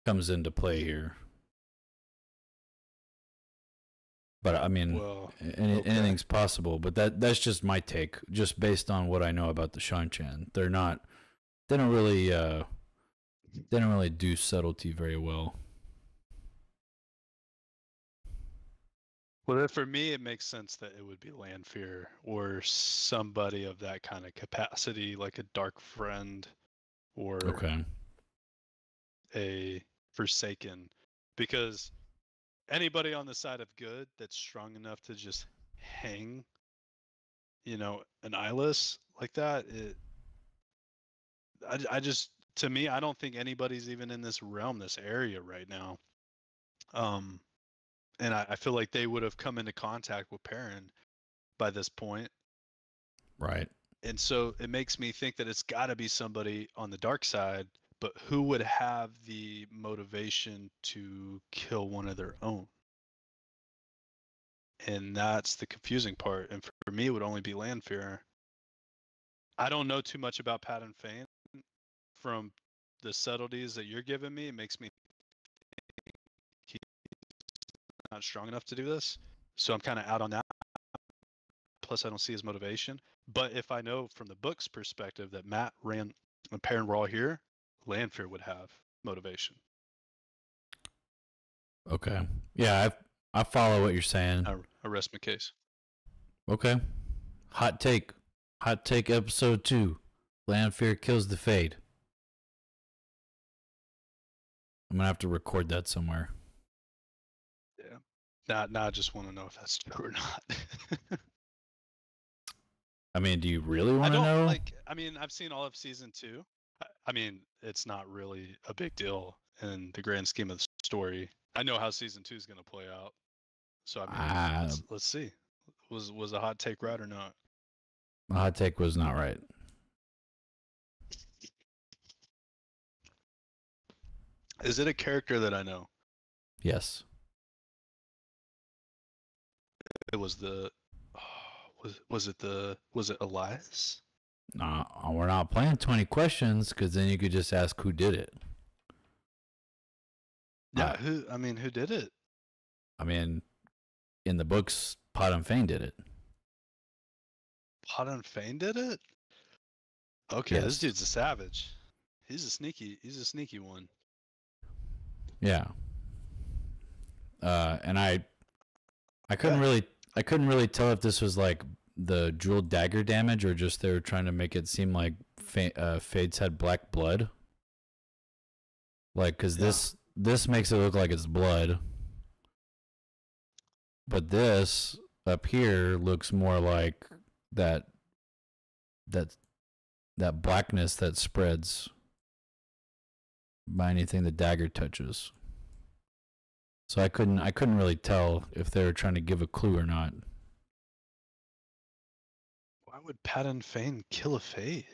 comes into play here. But I mean Well, any, okay. anything's possible, but that that's just my take, just based on what I know about the Seanchan. They're not, they don't really, uh, they don't really do subtlety very well. well, for me, it makes sense that it would be Lanfear or somebody of that kind of capacity, like a Dark Friend or Okay. a Forsaken, because anybody on the side of good that's strong enough to just hang, you know, an eyeless like that, it. I, I just to me, I don't think anybody's even in this realm, this area right now. Um, and I, I feel like they would have come into contact with Perrin by this point, Right. and so it makes me think that it's got to be somebody on the dark side but who would have the motivation to kill one of their own? And that's the confusing part and for me it would only be Lanfear. i don't know too much about Padan Fain from the subtleties that you're giving me. It makes me he's not strong enough to do this so i'm kind of out on that. Plus i don't see his motivation. But if I know from the book's perspective that Mat Rand and Perrin were all here, Lanfear would have motivation. Okay. Yeah, I I follow what you're saying. I, I rest my case. Okay. Hot take. Hot take episode two. Lanfear kills the fade. I'm gonna have to record that somewhere. Yeah. Now, now I just want to know if that's *laughs* true or not. I mean, do you really want to know? like. I mean, I've seen all of season two. I, mean, it's not really a big deal in the grand scheme of the story. I know how season two is going to play out. So I mean, Ah. let's, let's see. Was was a hot take right or not? My hot take was not right. Is it a character that I know? Yes. It was the. *sighs* was was it the was it Elyas? No, we're not playing 20 questions because then you could just ask who did it. Yeah, Uh, who? I mean, who did it? I mean, in the books, Padan Fain did it. Padan Fain did it. Okay, this dude's a savage. He's a sneaky. He's a sneaky one. Yeah. Uh, and I, I couldn't Yeah. really, I couldn't really tell if this was like the jewel dagger damage or just they were trying to make it seem like Fa- uh, Fade's had black blood. Like, cause Yeah. this this makes it look like it's blood, but this up here looks more like that that that blackness that spreads by anything the dagger touches. So I couldn't I couldn't really tell if they were trying to give a clue or not. Would Padan Fain kill a Fade?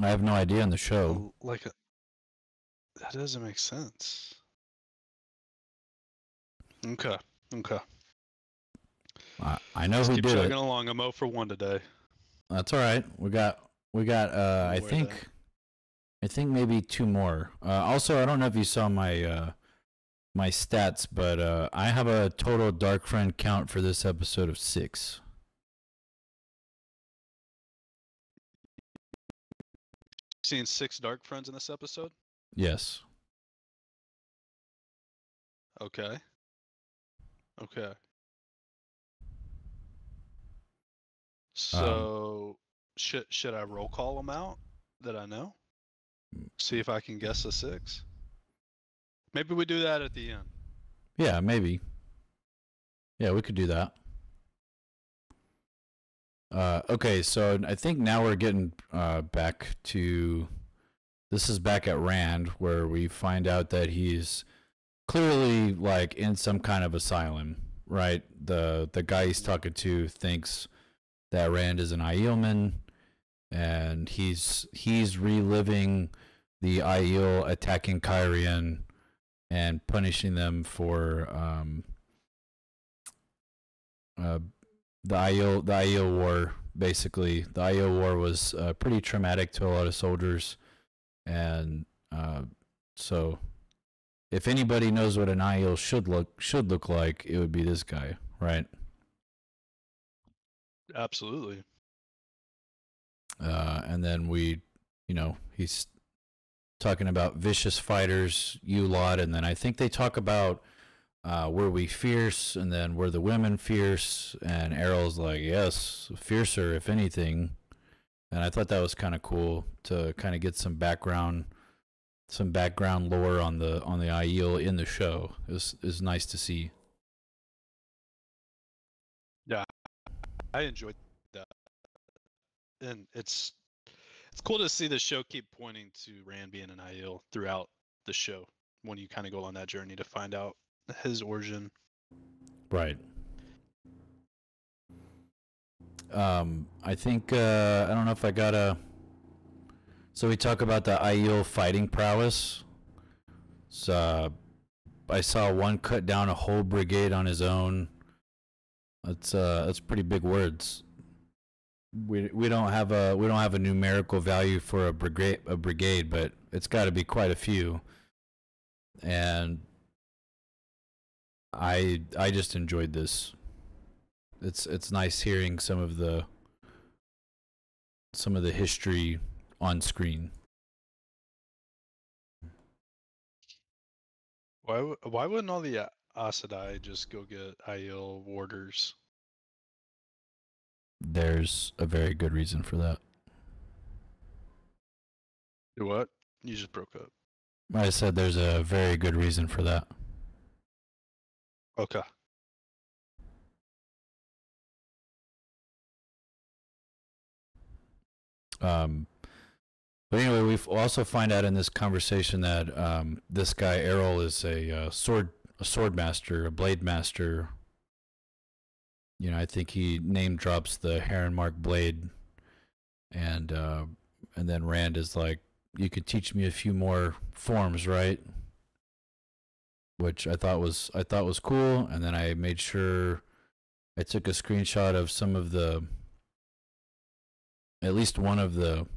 I have no idea on the show. Like a. That doesn't make sense. Okay. Okay. I, I know Just who keep did chugging it. along. I'm 0 for 1 today. That's all right. We got we got uh I think than- I think maybe two more. Uh also I don't know if you saw my uh my stats, but uh I have a total dark friend count for this episode of 6. Seeing six Dark Friends in this episode? Yes. Okay. Okay. Um, So should should I roll call them out that I know? See if I can guess a six. Maybe we do that at the end. Yeah, maybe. Yeah, we could do that. Uh, okay, so I think now we're getting uh, back to. This is back at Rand, where we find out that he's clearly like in some kind of asylum, right? The the guy he's talking to thinks that Rand is an Aielman, and he's he's reliving the Aiel attacking Cairhien and punishing them for um, uh, the Aiel the Aiel War. Basically, the Aiel War was uh, pretty traumatic to a lot of soldiers, and uh, so if anybody knows what an Aiel should look should look like, it would be this guy, right? Absolutely. Uh, and then we, you know, he's talking about vicious fighters, you lot, and then I think they talk about uh, were we fierce, and then were the women fierce, and Errol's like, yes, fiercer if anything, and I thought that was kind of cool to kind of get some background, some background lore on the on the Aiel in the show. Is is nice to see. Yeah, I enjoyed that. And it's it's cool to see the show keep pointing to Rand being an Aiel throughout the show when you kind of go on that journey to find out his origin. Right. Um, I think uh, I don't know if I got a. So we talk about the Aiel fighting prowess. So uh, I saw one cut down a whole brigade on his own. That's uh, that's pretty big words. We we don't have a we don't have a numerical value for a brigade a brigade, but it's got to be quite a few. And I I just enjoyed this. It's it's nice hearing some of the some of the history on screen. Why why wouldn't all the uh, Aes Sedai just go get Aiel warders? There's a very good reason for that. Do what? You just broke up. I said there's a very good reason for that. Okay. Um, but anyway, we also find out in this conversation that um, this guy Errol is a uh, sword a sword master, a blade master. You know, I think he name drops the Heron Mark blade, and uh, and then Rand is like, "You could teach me a few more forms, right?" Which I thought was I thought was cool, and then I made sure I took a screenshot of some of the at least one of the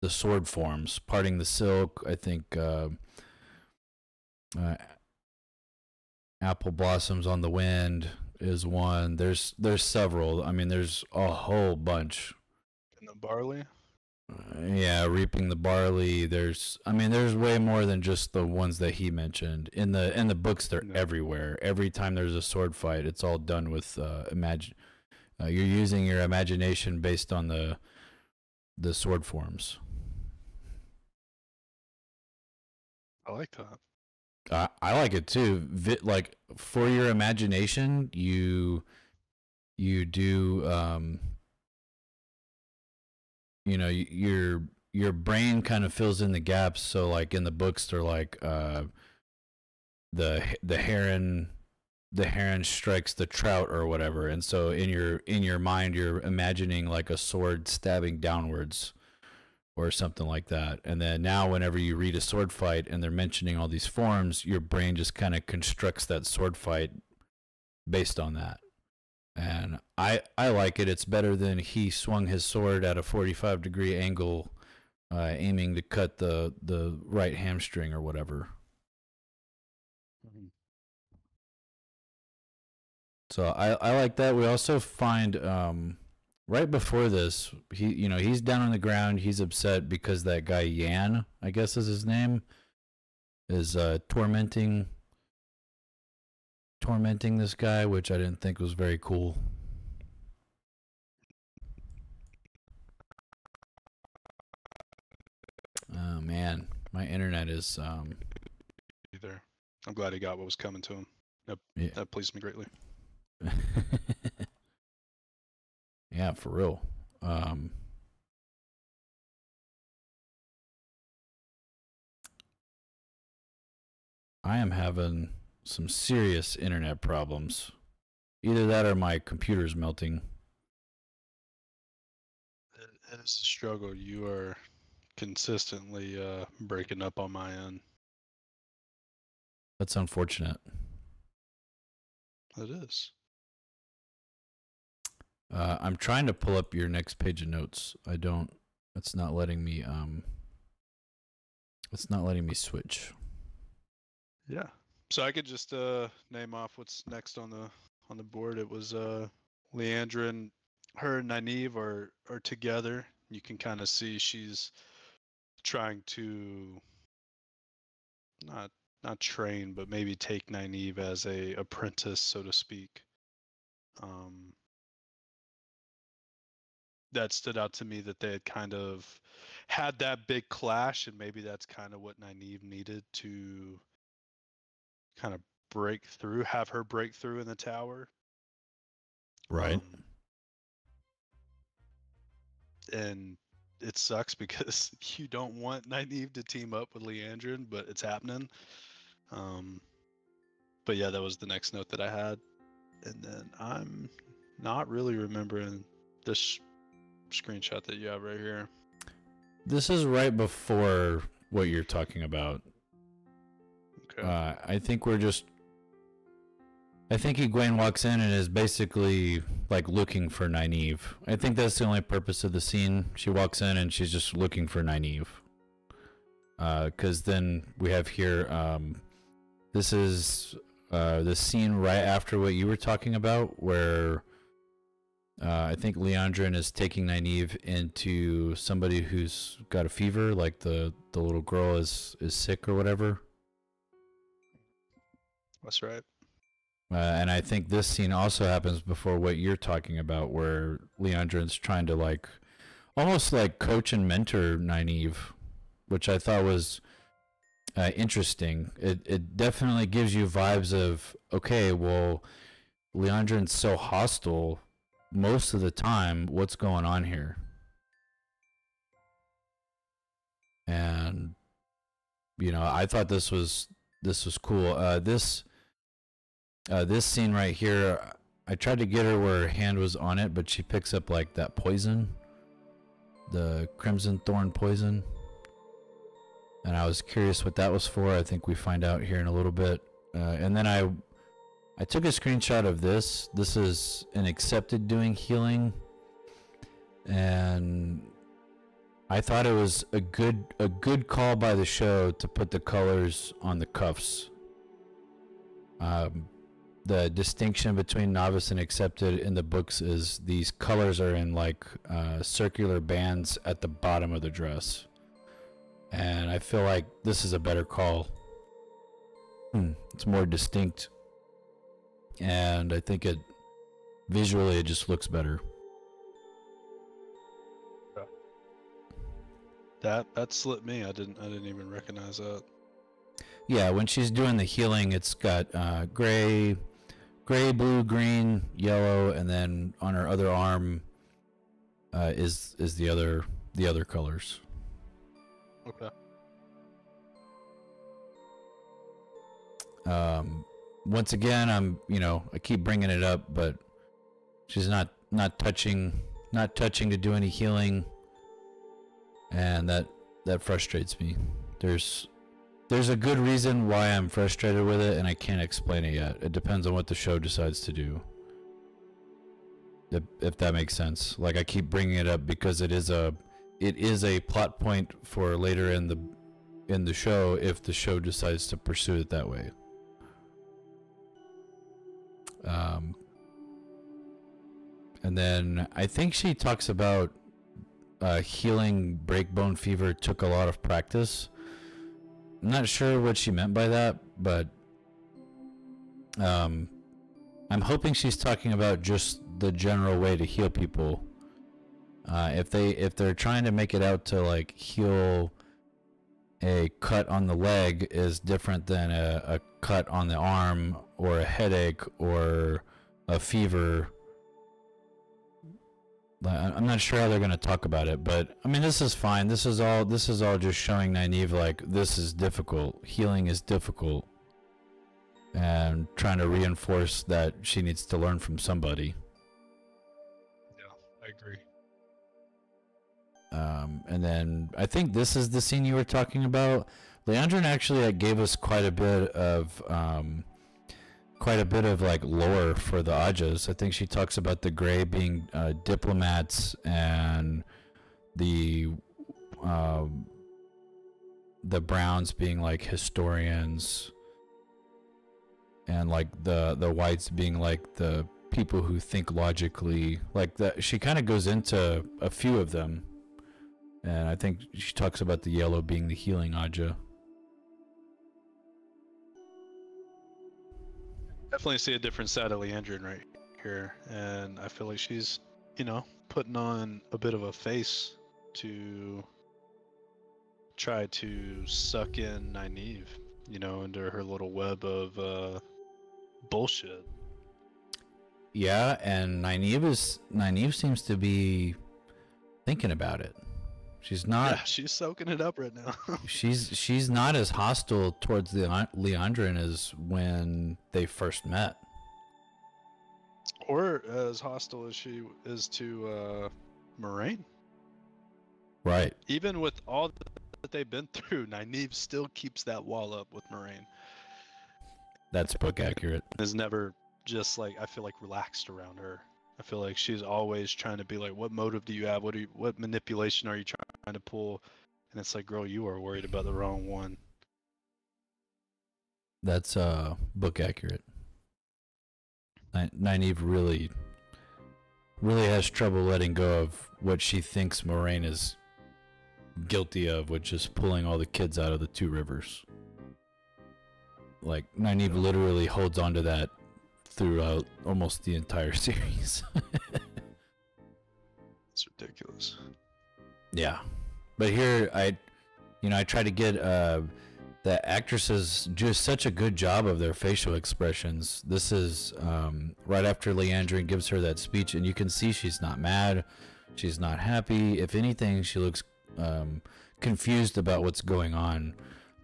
the sword forms, parting the silk. I think uh, uh, apple blossoms on the wind is one. There's there's several. I mean, there's a whole bunch. And the barley? Yeah, reaping the barley. There's, I mean, there's way more than just the ones that he mentioned in the in the books. They're Yeah. everywhere. Every time there's a sword fight, it's all done with uh, imagine. Uh, you're using your imagination based on the the sword forms. I like that. I I like it too. Vi- like for your imagination, you you do um you know your your brain kind of fills in the gaps. So like in the books, they're like uh the the heron the heron strikes the trout or whatever, and so in your in your mind, you're imagining like a sword stabbing downwards or something like that. And then now, whenever you read a sword fight and they're mentioning all these forms, your brain just kind of constructs that sword fight based on that. And I I like it. It's better than he swung his sword at a 45 degree angle, uh, aiming to cut the the right hamstring or whatever. So I I like that. We also find um right before this, he you know, he's down on the ground, he's upset because that guy Yan, I guess is his name, is uh tormenting tormenting this guy, which I didn't think was very cool. Oh man. My internet is um either. I'm glad he got what was coming to him. That, Yeah. that pleased me greatly. *laughs* yeah, for real. Um I am having some serious internet problems. Either that or my computer's melting. It, is a struggle. You are consistently uh, breaking up on my end. That's unfortunate. It is. Uh, I'm trying to pull up your next page of notes. I don't. It's not letting me. Um. It's not letting me switch. Yeah. So I could just uh, name off what's next on the on the board. It was uh, Liandrin and her and Nynaeve are are together. You can kind of see she's trying to not not train, but maybe take Nynaeve as a apprentice, so to speak. Um, that stood out to me that they had kind of had that big clash, and maybe that's kind of what Nynaeve needed to kind of break through, have her break through in the tower. Um, and it sucks *laughs* because you don't want Nynaeve to team up with Liandrin, but it's happening. Um, but yeah, that was the next note that I had. And then I'm not really remembering this screenshot that you have right here. This is right before what you're talking about. Okay. Uh, I think we're just. I think Egwene walks in and is basically like looking for Nynaeve. I think that's the only purpose of the scene. She walks in and she's just looking for Nynaeve. Because then we have here. Um, this is uh, the scene right after what you were talking about, where uh, I think Liandrin is taking Nynaeve into somebody who's got a fever, like the the little girl is is sick or whatever. That's right. Uh, and I think this scene also happens before what you're talking about, where Liandrin's trying to like, almost like coach and mentor Nynaeve, which I thought was uh, interesting. It it definitely gives you vibes of okay, well, Liandrin's so hostile most of the time. What's going on here? And you know, I thought this was this was cool. Uh, this uh, this scene right here, I tried to get her where her hand was on it, but she picks up like that poison, the crimson thorn poison. And I was curious what that was for. I think we find out here in a little bit. Uh, and then I, I took a screenshot of this. This is an accepted doing healing, and I thought it was a good a good call by the show to put the colors on the cuffs. Um, the distinction between novice and accepted in the books is these colors are in like uh, circular bands at the bottom of the dress and i feel like this is a better call Hmm, it's more distinct and i think it visually it just looks better That that slipped me. I didn't I didn't even recognize that. yeah when she's doing the healing it's got uh, gray gray blue green yellow and then on her other arm uh, is is the other the other colors. Okay. um, once again i'm you know i keep bringing it up but she's not not touching not touching to do any healing. And that that frustrates me. There's there's a good reason why i'm frustrated with it and i can't explain it yet. It depends on what the show decides to do. If, that makes sense. Like i keep bringing it up because it is a it is a plot point for later in the in the show if the show decides to pursue it that way. Um, and then I think she talks about uh, healing breakbone fever took a lot of practice. I'm not sure what she meant by that, but um, I'm hoping she's talking about just the general way to heal people. Uh, if they if they're trying to make it out to like heal a cut on the leg is different than a, a cut on the arm or a headache or a fever. I'm not sure how they're gonna talk about it, but I mean this is fine. This is all this is all just showing Nynaeve like this is difficult. Healing is difficult. And trying to reinforce that she needs to learn from somebody. Yeah, I agree. Um, and then I think this is the scene you were talking about. Liandrin actually like, gave us quite a bit of um, quite a bit of like lore for the Ajahs. I think she talks about the Grey being uh, diplomats and the um, the Browns being like historians and like the the whites being like the people who think logically. Like that she kind of goes into a few of them. And i think she talks about the yellow being the healing Ajah Definitely see a different side of Liandrin right here, and I feel like she's, you know, putting on a bit of a face to try to suck in Nynaeve, you know, into her little web of uh, bullshit. yeah and Nynaeve is Nynaeve seems to be thinking about it she's *laughs* not yeah, she's soaking it up right now. *laughs* she's she's not as hostile towards the Liandrin as when they first met or as hostile as she is to uh, Moiraine. right Even with all that they've been through, Nynaeve still keeps that wall up with Moiraine. that's book accurate is never just like I feel like relaxed around her. I feel like she's always trying to be like, what motive do you have? What you, what manipulation are you trying to pull? And it's like, girl, you are worried about the wrong one. That's uh book accurate. Ny- Nynaeve really, really has trouble letting go of what she thinks Moiraine is guilty of, which is pulling all the kids out of the two rivers. Like Nynaeve literally holds on to that throughout almost the entire *laughs* series. It's ridiculous. Yeah, but here I, you know, I try to get uh, the actresses do such a good job of their facial expressions. This is um, right after Liandrin gives her that speech, and you can see she's not mad, she's not happy. If anything, she looks um, confused about what's going on.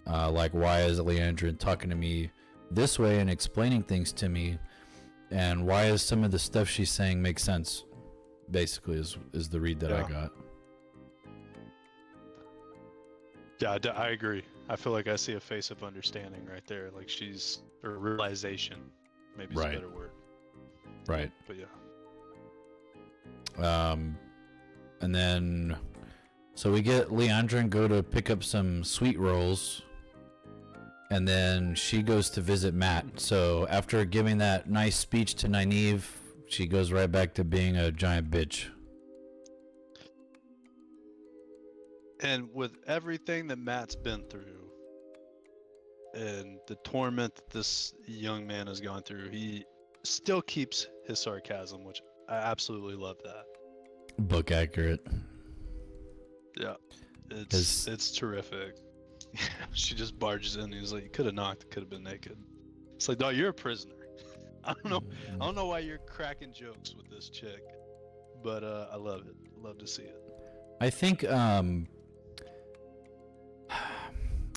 Uh, like, why is Liandrin talking to me this way and explaining things to me? And why is some of the stuff she's saying make sense? Basically, is is the read that I got. Yeah, I agree. I feel like I see a face of understanding right there. Like she's or realization, maybe is Right. a better word. Right. But yeah, Um, and then, so we get Liandrin go to pick up some sweet rolls, and then she goes to visit Mat. So after giving that nice speech to Nynaeve, she goes right back to being a giant bitch. and with everything that Mat's been through, and the torment that this young man has gone through, he still keeps his sarcasm, which I absolutely love that. Book accurate. Yeah, it's His- it's terrific. *laughs* she just barges in. And He's like, "You could have knocked. Could have been naked." It's like, dog, you're a prisoner. *laughs* I don't know. I don't know why you're cracking jokes with this chick, but uh, I love it. Love to see it. I think um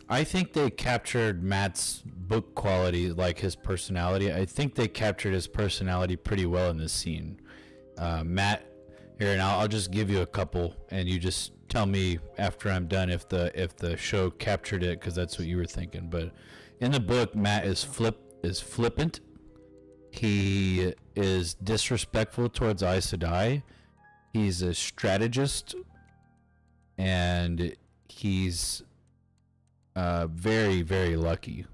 I think they captured Mat's book quality like his personality. I think they captured his personality pretty well in this scene. Uh, Mat here and I'll, I'll just give you a couple and you just tell me after I'm done if the if the show captured it cuz that's what you were thinking. But in the book Mat is flip is flippant. He is disrespectful towards Aes Sedai. He's a strategist and he's uh, very very lucky.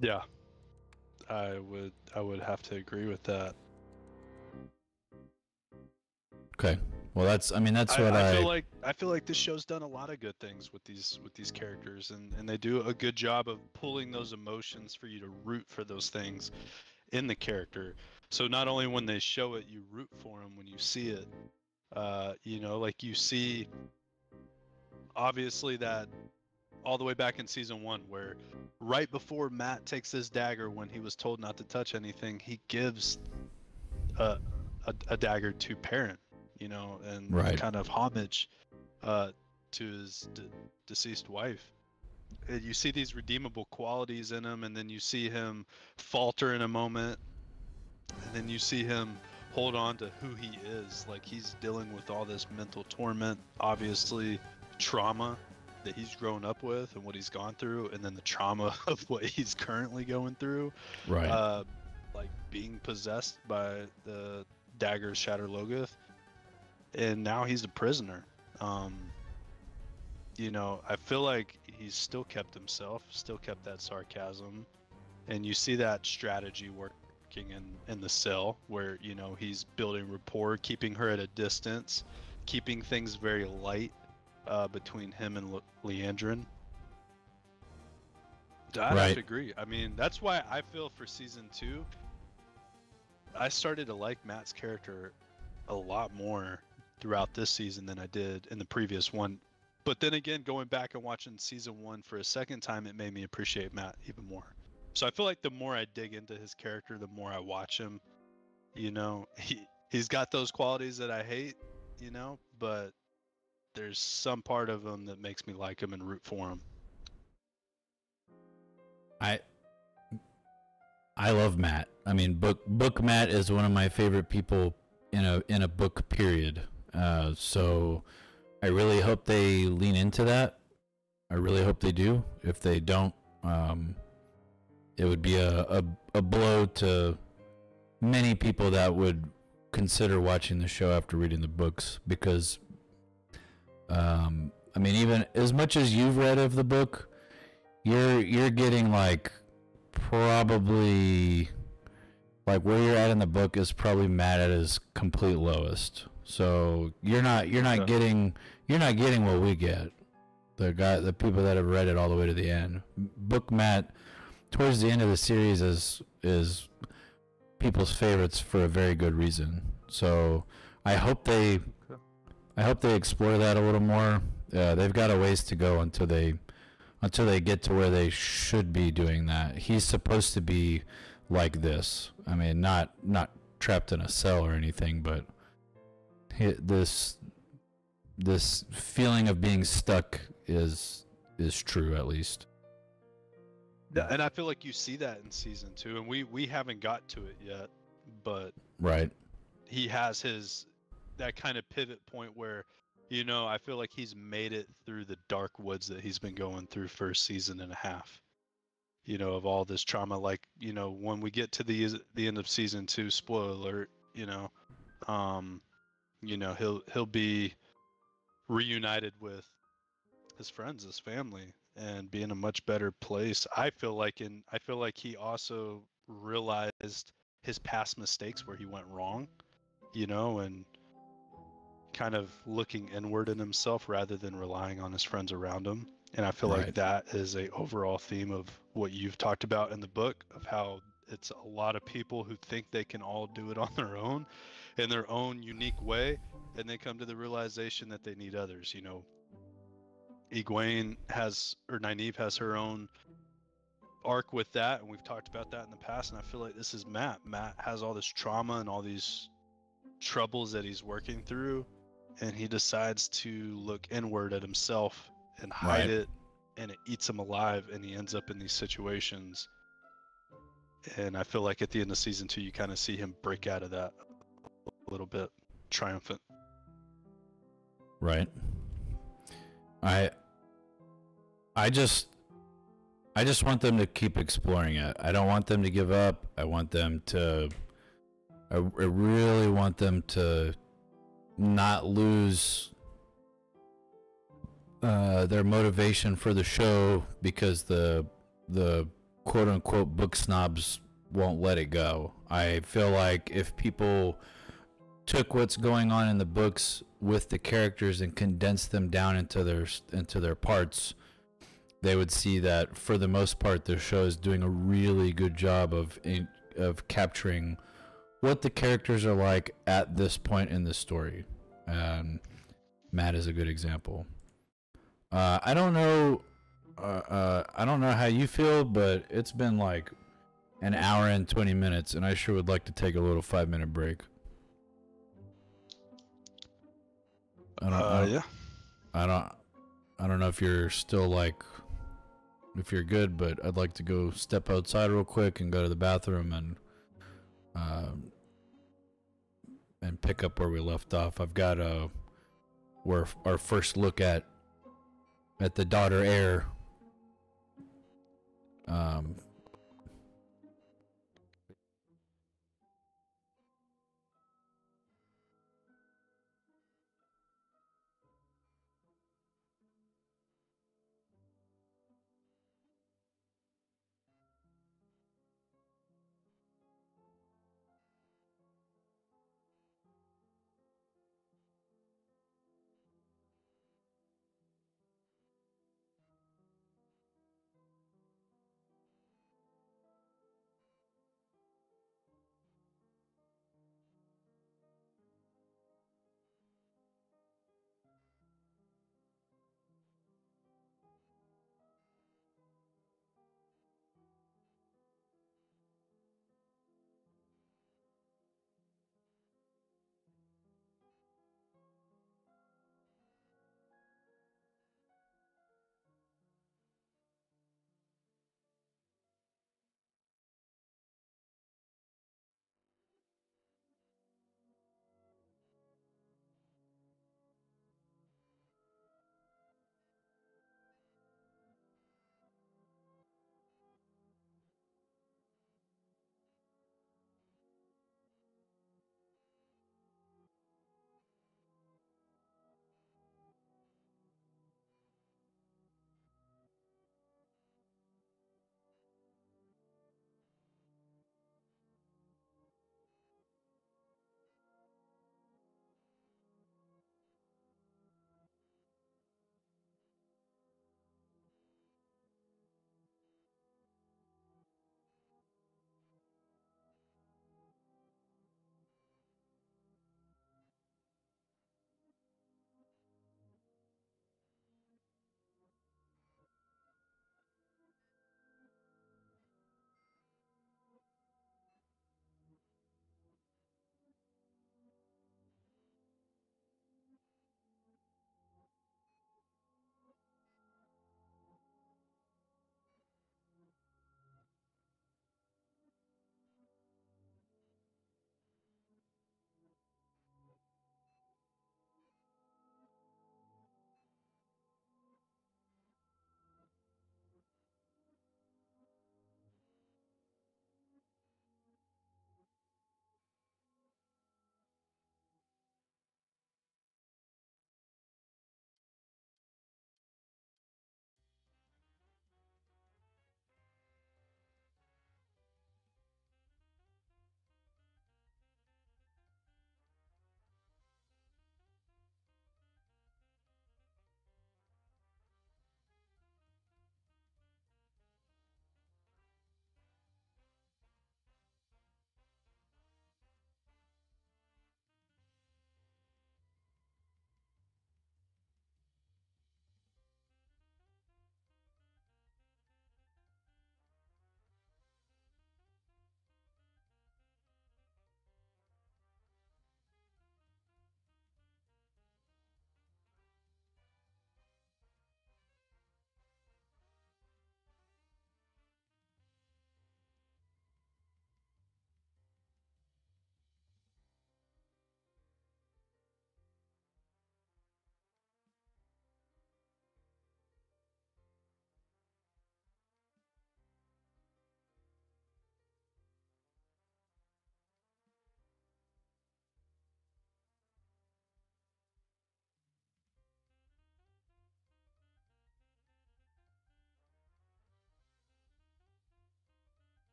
Yeah, I would. I would have to agree with that. Okay, well that's I mean that's I, what I I, feel like I feel like this show's done a lot of good things with these with these characters, and and they do a good job of pulling those emotions for you to root for those things in the character. So not only when they show it, you root for them when you see it. Uh, you know, like you see obviously that all the way back in season one, where right before Mat takes his dagger, when he was told not to touch anything, he gives a a, a dagger to Perrin, you know, and Right. kind of homage uh, to his de- deceased wife. And you see these redeemable qualities in him, and then you see him falter in a moment, and then you see him hold on to who he is. Like he's dealing with all this mental torment, obviously trauma that he's grown up with and what he's gone through, and then the trauma *laughs* of what he's currently going through. Right. Uh, like being possessed by the dagger Shadar Logoth, and now he's a prisoner. Um, you know, I feel like he's still kept himself, still kept that sarcasm, and you see that strategy working in in the cell where you know he's building rapport, keeping her at a distance, keeping things very light uh, between him and Le- Liandrin. I Right. agree. I mean, that's why I feel for season two. I started to like Mat's character a lot more throughout this season than I did in the previous one. But then again, going back and watching season one for a second time, it made me appreciate Mat even more. So I feel like the more I dig into his character, the more I watch him. You know, he he's got those qualities that I hate. You know, but there's some part of him that makes me like him and root for him. I I love Mat. I mean, book book Mat is one of my favorite people in a in a book period. Uh, so I really hope they lean into that. I really hope they do. If they don't, um, it would be a, a a blow to many people that would consider watching the show after reading the books because um, I mean, even as much as you've read of the book, you're you're getting like probably like where you're at in the book is probably Mat at his complete lowest. So you're not you're not Okay. getting you're not getting what we get. The guy the people that have read it all the way to the end. Book Mat towards the end of the series is is people's favorites for a very good reason. So I hope they I hope they explore that a little more. Uh, they've got a ways to go until they until they get to where they should be doing that. He's supposed to be like this. I mean, not not trapped in a cell or anything, but he, this this feeling of being stuck is is true at least. Yeah, and I feel like you see that in season two, and we we haven't got to it yet, but Right. he has his that kind of pivot point where you know i feel like he's made it through the dark woods that he's been going through for a season and a half you know of all this trauma. Like you know when we get to the the end of season two spoiler alert you know um you know he'll he'll be reunited with his friends his family and be in a much better place. I feel like in i feel like he also realized his past mistakes where he went wrong you know, and kind of looking inward in himself rather than relying on his friends around him. And I feel like that is a overall theme of what you've talked about in the book of how it's a lot of people who think they can all do it on their own in their own unique way and they come to the realization that they need others, you know. Egwene has or Nynaeve has her own arc with that and we've talked about that in the past and I feel like this is Mat. Mat has all this trauma and all these troubles that he's working through and he decides to look inward at himself and hide Right. it and it eats him alive and he ends up in these situations and i feel like at the end of season two you kind of see him break out of that a little bit triumphant Right. I I just I just want them to keep exploring it. I don't want them to give up. I want them to I, I really want them to not lose uh, their motivation for the show because the the quote unquote book snobs won't let it go. I feel like if people took what's going on in the books with the characters and condensed them down into their into their parts, they would see that for the most part the show is doing a really good job of of capturing what the characters are like at this point in the story. Um, Mat is a good example. Uh, I don't know. Uh, uh, I don't know how you feel, but it's been like an hour and twenty minutes, and I sure would like to take a little five minute break. I don't, I Uh, don't- yeah. I don't. I don't know if you're still like, if you're good, but I'd like to go step outside real quick and go to the bathroom and, um, and pick up where we left off. I've got uh, where our first look at, at the daughter heir. Um.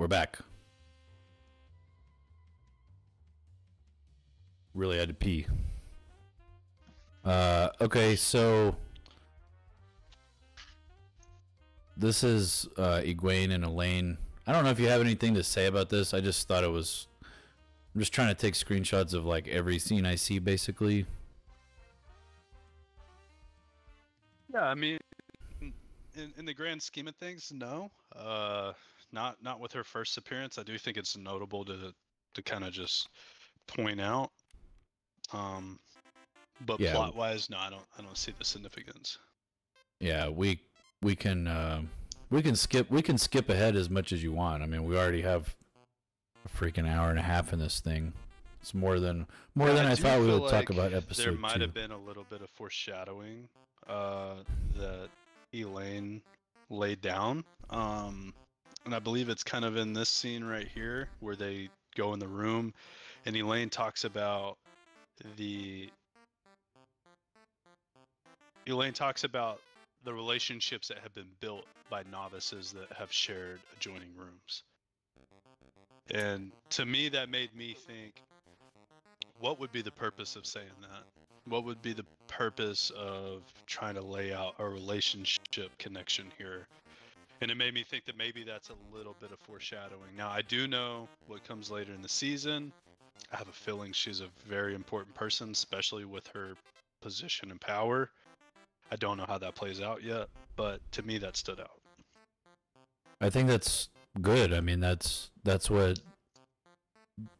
We're back. Really had to pee. Uh, okay, so this is uh, Egwene and Elayne. I don't know if you have anything to say about this. I just thought it was. I'm just trying to take screenshots of like every scene I see, basically. Yeah, I mean, in, in the grand scheme of things, no. Uh, not not with her first appearance. I do think it's notable to to kind of just point out. Um, but Yeah. plot wise, no, I don't I don't see the significance. Yeah, we we can uh, we can skip we can skip ahead as much as you want. I mean, we already have a freaking hour and a half in this thing. It's more than more Yeah, than I, do thought we would talk about episode There might two. have been a little bit of foreshadowing uh, that Elayne laid down. Um, and I believe it's kind of in this scene right here where they go in the room and Elayne talks about the. Elayne talks about the relationships that have been built by novices that have shared adjoining rooms. And to me, that made me think what would be the purpose of saying that? What would be the purpose of trying to lay out a relationship connection here? And it made me think that maybe that's a little bit of foreshadowing. Now, I do know what comes later in the season. I have a feeling she's a very important person, especially with her position and power. I don't know how that plays out yet, but to me, that stood out. I think that's good. I mean, that's that's what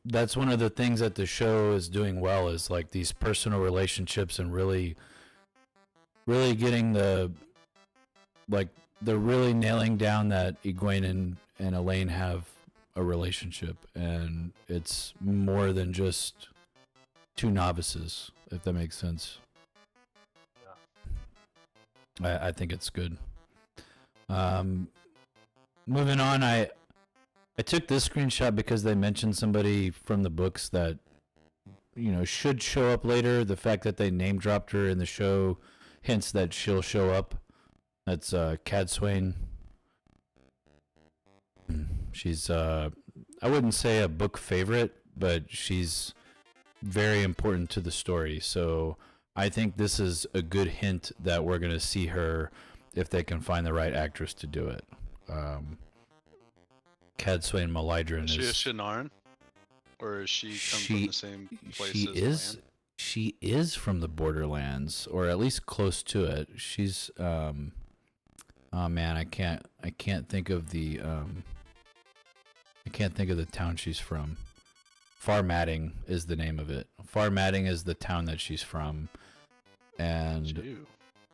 that's one of the things that the show is doing well is like these personal relationships and really really getting the like they're really nailing down that Egwene and, and Elayne have a relationship and it's more than just two novices, if that makes sense. I, I think it's good. Um, moving on, I I took this screenshot because they mentioned somebody from the books that you know should show up later. The fact that they name dropped her in the show hints that she'll show up. That's uh, Cadsuane. She's uh, I wouldn't say a book favorite, but she's very important to the story. So I think this is a good hint that we're gonna see her if they can find the right actress to do it. Um, Cad Swain Melaidhrin Is she a is Shienaran? Or is she come She- from the same place she as is she is from the borderlands or at least close to it she's um oh man i can't i can't think of the um i can't think of the town she's from. Far Madding is the name of it. Far Madding is the town that she's from. And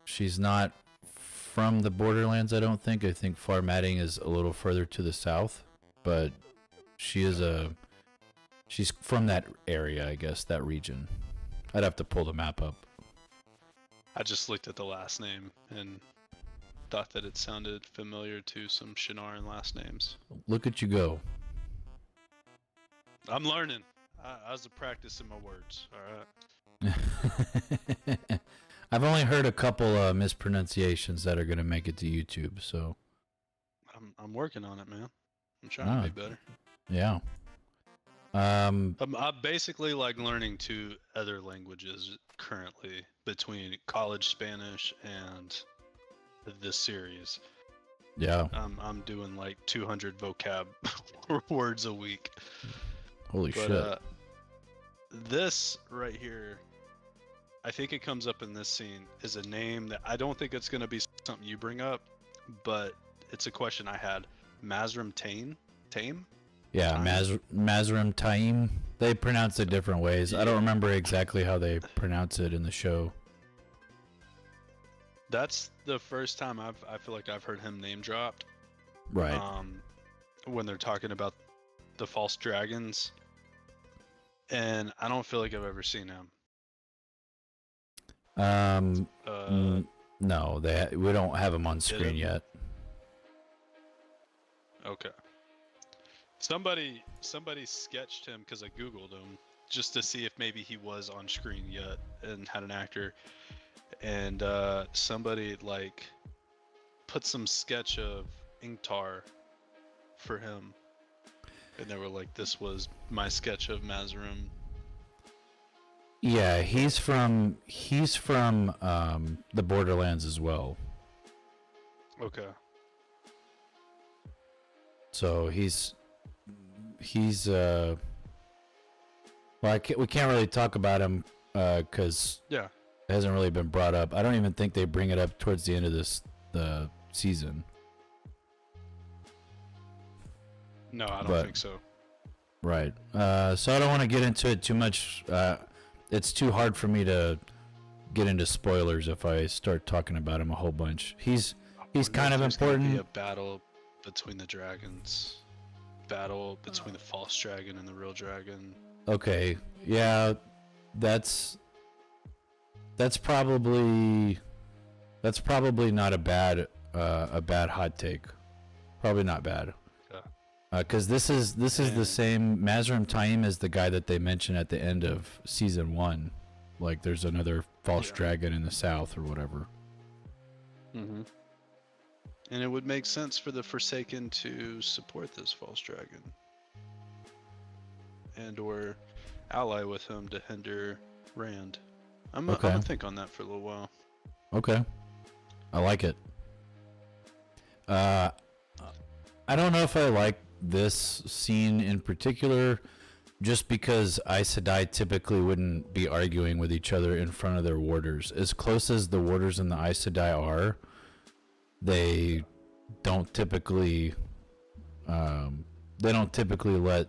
she's not from the borderlands i don't think. I think Far Madding is a little further to the south but she is a she's from that area i guess that region. I'd have to pull the map up. I just looked at the last name and thought that it sounded familiar to some Shienaran last names. look at you go I'm learning. I, I was practicing my words. All right. *laughs* i've only heard a couple uh, mispronunciations that are going to make it to youtube so I'm I'm working on it, man. I'm trying Ah. to be better. yeah um I'm, I'm basically like learning two other languages currently between college Spanish and this series. yeah I'm I'm doing like 200 vocab *laughs* words a week. holy But shit uh, this right here, I think it comes up in this scene is a name that I don't think it's going to be something you bring up, but it's a question I had. Mazrim Tame, Tame. Yeah. Maz- Mazrim Taim. They pronounce it different ways. I don't remember exactly how they pronounce it in the show. That's the first time I've I feel like I've heard him name dropped. Right. Um, when they're talking about the false dragons, and I don't feel like I've ever seen him. um, Uh, n- no, they we don't have him on screen it? yet. Okay. Somebody somebody sketched him because I googled him just to see if maybe he was on screen yet and had an actor, and uh, somebody like put some sketch of Ingtar for him, and they were like, "This was my sketch of Mazarim." Yeah, he's from he's from um, the Borderlands as well. Okay. So he's he's uh well I can't, we can't really talk about him uh cuz Yeah. It hasn't really been brought up. I don't even think they bring it up towards the end of this the season. No, I don't But- think so. Right. Uh, so I don't want to get into it too much. Uh, it's too hard for me to get into spoilers if I start talking about him a whole bunch. He's He's kind of gonna Be a important. battle between the dragons. Battle between the false dragon and the real dragon. okay. Yeah, that's that's probably that's probably not a bad uh, a bad hot take. Probably not bad. Yeah. Because this is this is the same Mazrim Taim is the guy that they mention at the end of season one. Like there's another false Yeah. dragon in the south or whatever. Mm-hmm. And it would make sense for the Forsaken to support this false dragon. And or ally with him to hinder Rand. I'm, Okay. I'm gonna think on that for a little while. Okay. I like it. Uh, I don't know if I like this scene in particular, just because Aes Sedai typically wouldn't be arguing with each other in front of their warders. As close as the warders and the Aes Sedai are, they don't typically, um, they don't typically let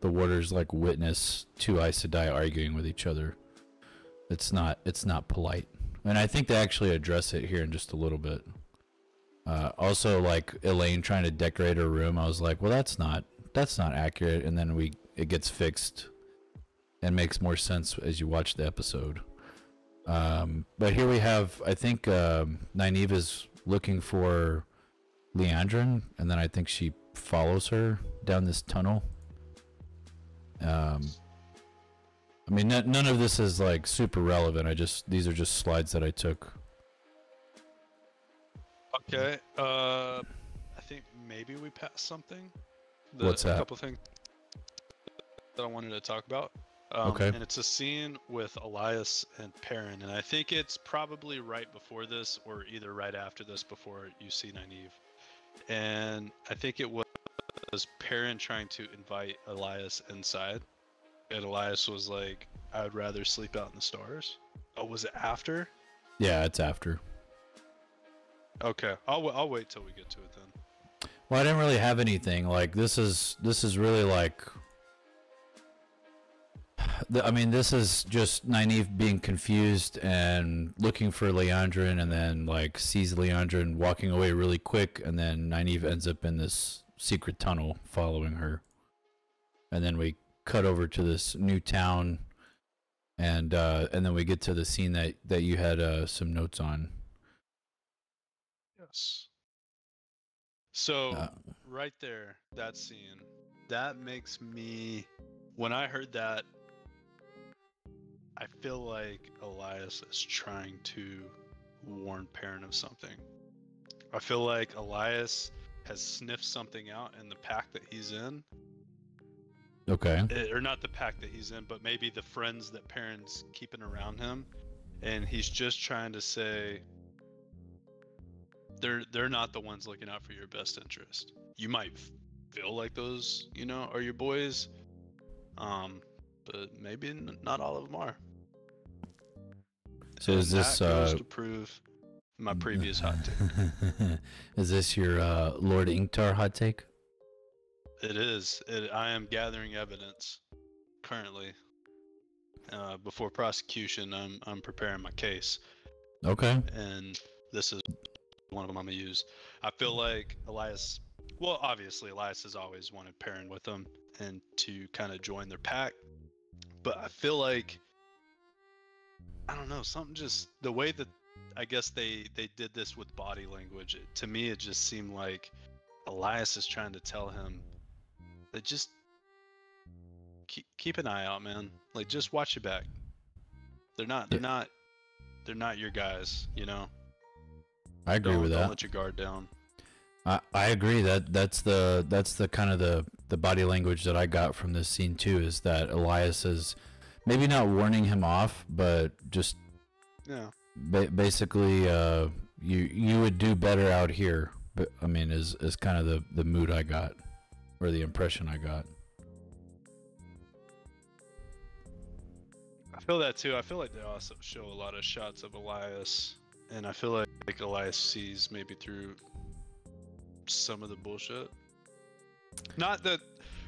the warders like witness two Aes Sedai arguing with each other. It's not, it's not polite. And I think they actually address it here in just a little bit. Uh, also, like Elayne trying to decorate her room, I was like, well, that's not that's not accurate. And then we it gets fixed and makes more sense as you watch the episode. Um, but here we have, I think um, Nynaeve is looking for Liandrin, and then I think she follows her down this tunnel. Um, I mean, none of this is like super relevant. I just these are just slides that I took. Okay. Uh, I think maybe we passed something. What's that? a couple things that I wanted to talk about. Um, Okay. And it's a scene with Elyas and Perrin, and I think it's probably right before this, or either right after this, before you see Nynaeve. And I think it was Perrin trying to invite Elyas inside, and Elyas was like, "I'd rather sleep out in the stars." Oh, was it after? Yeah, it's after. Okay, I'll wa- I'll wait till we get to it then. Well, I didn't really have anything. Like this is this is really like. I mean, this is just Nynaeve being confused and looking for Liandrin, and then like sees Liandrin walking away really quick, and then Nynaeve ends up in this secret tunnel following her, and then we cut over to this new town, and uh, and then we get to the scene that that you had uh, some notes on. Yes. So Uh, right there, that scene, that makes me when I heard that I feel like Elyas is trying to warn Perrin of something. I feel like Elyas has sniffed something out in the pack that he's in. Okay. Eh, or not the pack that he's in, but maybe the friends that Perrin's keeping around him, and he's just trying to say they're they're not the ones looking out for your best interest. You might feel like those, you know, are your boys, um, but maybe n- not all of them are. So is this uh, to prove my previous hot take? *laughs* is this your uh, Lord Ingtar hot take? It is. It, I am gathering evidence currently. Uh, before prosecution, I'm I'm preparing my case. Okay. and this is one of them I'm gonna use. I feel like Elyas. Well, obviously Elyas has always wanted Perrin with him and to kind of join their pack, but I feel like I don't know something just the way that I guess they they did this with body language. It, to me, it just seemed like Elyas is trying to tell him that just keep keep an eye out, man. Like just watch your back. They're not. They're Yeah. not. They're not your guys. You know. I agree don't, with don't that. let your guard down. I, I agree that that's the that's the kind of the the body language that I got from this scene too is that Elyas is maybe not warning him off, but just Yeah. ba- basically uh, you you would do better out here. But I mean, is is kind of the the mood I got. Or the impression I got. I feel that too. I feel like they also show a lot of shots of Elyas, and I feel like, like Elyas sees maybe through some of the bullshit. Not that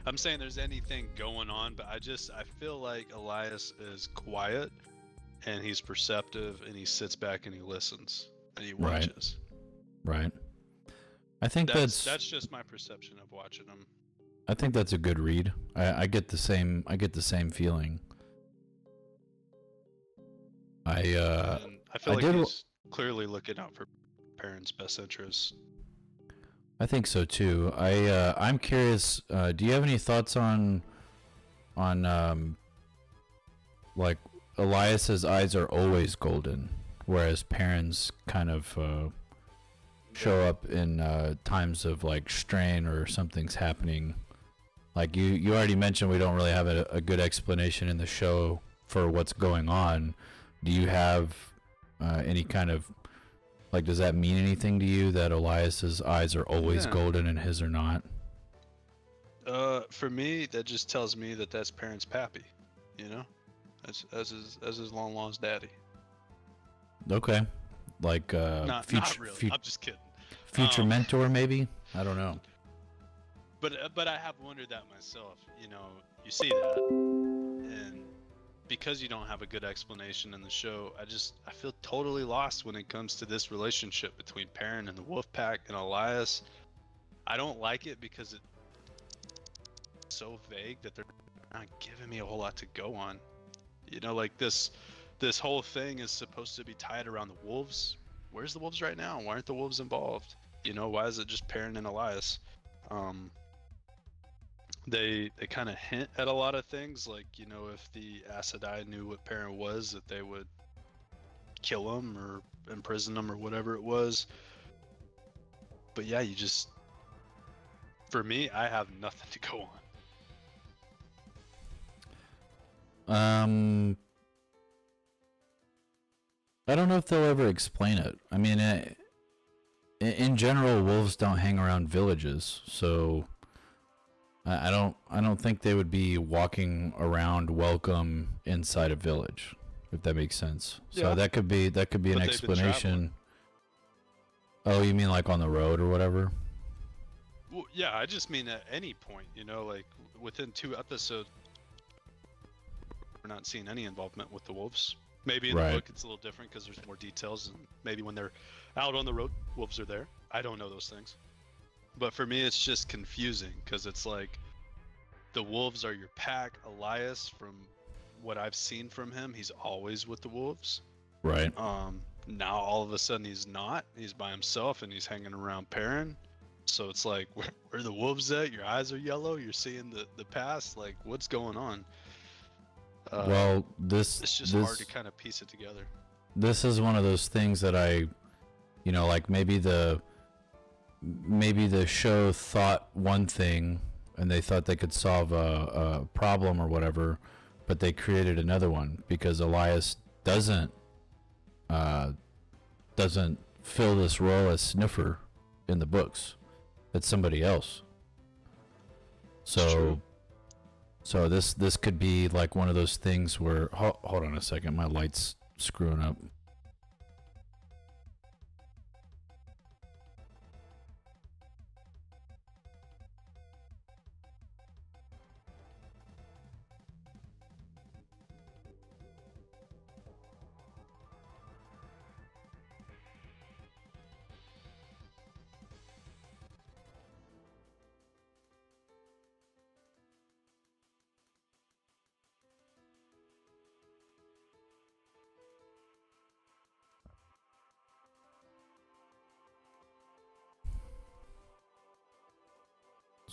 I'm saying there's anything going on, but I just I feel like Elyas is quiet and he's perceptive and he sits back and he listens and he Right. watches. Right. I think That's that's, that's just my perception of watching him. I think that's a good read. I, I get the same I get the same feeling. I uh and I feel I like did he's clearly looking out for Perrin's best interests. I think so too. I uh, I'm curious. Uh, do you have any thoughts on on um, like Elyas's eyes are always golden, whereas Perrin's kind of uh, show up in uh, times of like strain or something's happening. Like you you already mentioned, we don't really have a, a good explanation in the show for what's going on. Do you have uh, any kind of like, does that mean anything to you that Elyas's eyes are always Yeah. golden and his are not? Uh, for me, that just tells me that that's Perrin's pappy, you know, as as his as his long lost daddy. Okay, like uh, not future not really. fu- I'm just kidding. future um, mentor, maybe. I don't know. But uh, but I have wondered that myself. You know, you see that, and because you don't have a good explanation in the show, I just I feel totally lost when it comes to this relationship between Perrin and the Wolf Pack and Elyas. I don't like it because it's so vague that they're not giving me a whole lot to go on. You know, like this this whole thing is supposed to be tied around the wolves. Where's the wolves right now? Why aren't the wolves involved? You know, why is it just Perrin and Elyas? Um, they they kind of hint at a lot of things, like you know, if the Aes Sedai knew what Perrin was, that they would kill him or imprison him or whatever it was. But yeah, you just for me, I have nothing *laughs* to go on. Um, I don't know if they'll ever explain it. I mean, i- in general, wolves don't hang around villages, so I I don't. I don't think they would be walking around welcome inside a village, if that makes sense. So that could be that could be an But they've explanation. Oh, you mean like on the road or whatever? Well, yeah, I just mean at any point, you know, like within two episodes, we're not seeing any involvement with the wolves. Maybe in Right. the book it's a little different because there's more details, and maybe when they're out on the road, wolves are there. I don't know those things, but for me, it's just confusing because it's like the wolves are your pack. Elyas, from what I've seen from him, he's always with the wolves. Right. Um, now all of a sudden he's not. He's by himself and he's hanging around Perrin. So it's like, *laughs* where, where are the wolves at? Your eyes are yellow. You're seeing the, the past. Like, what's going on? Uh, well, this it's just this, hard to kind of piece it together. this is one of those things that I, you know, like maybe the maybe the show thought one thing and they thought they could solve a, a problem or whatever, but they created another one because Elyas doesn't uh, doesn't fill this role as sniffer in the books. It's somebody else. So true. so this this could be like one of those things where ho- hold on a second, my light's screwing up.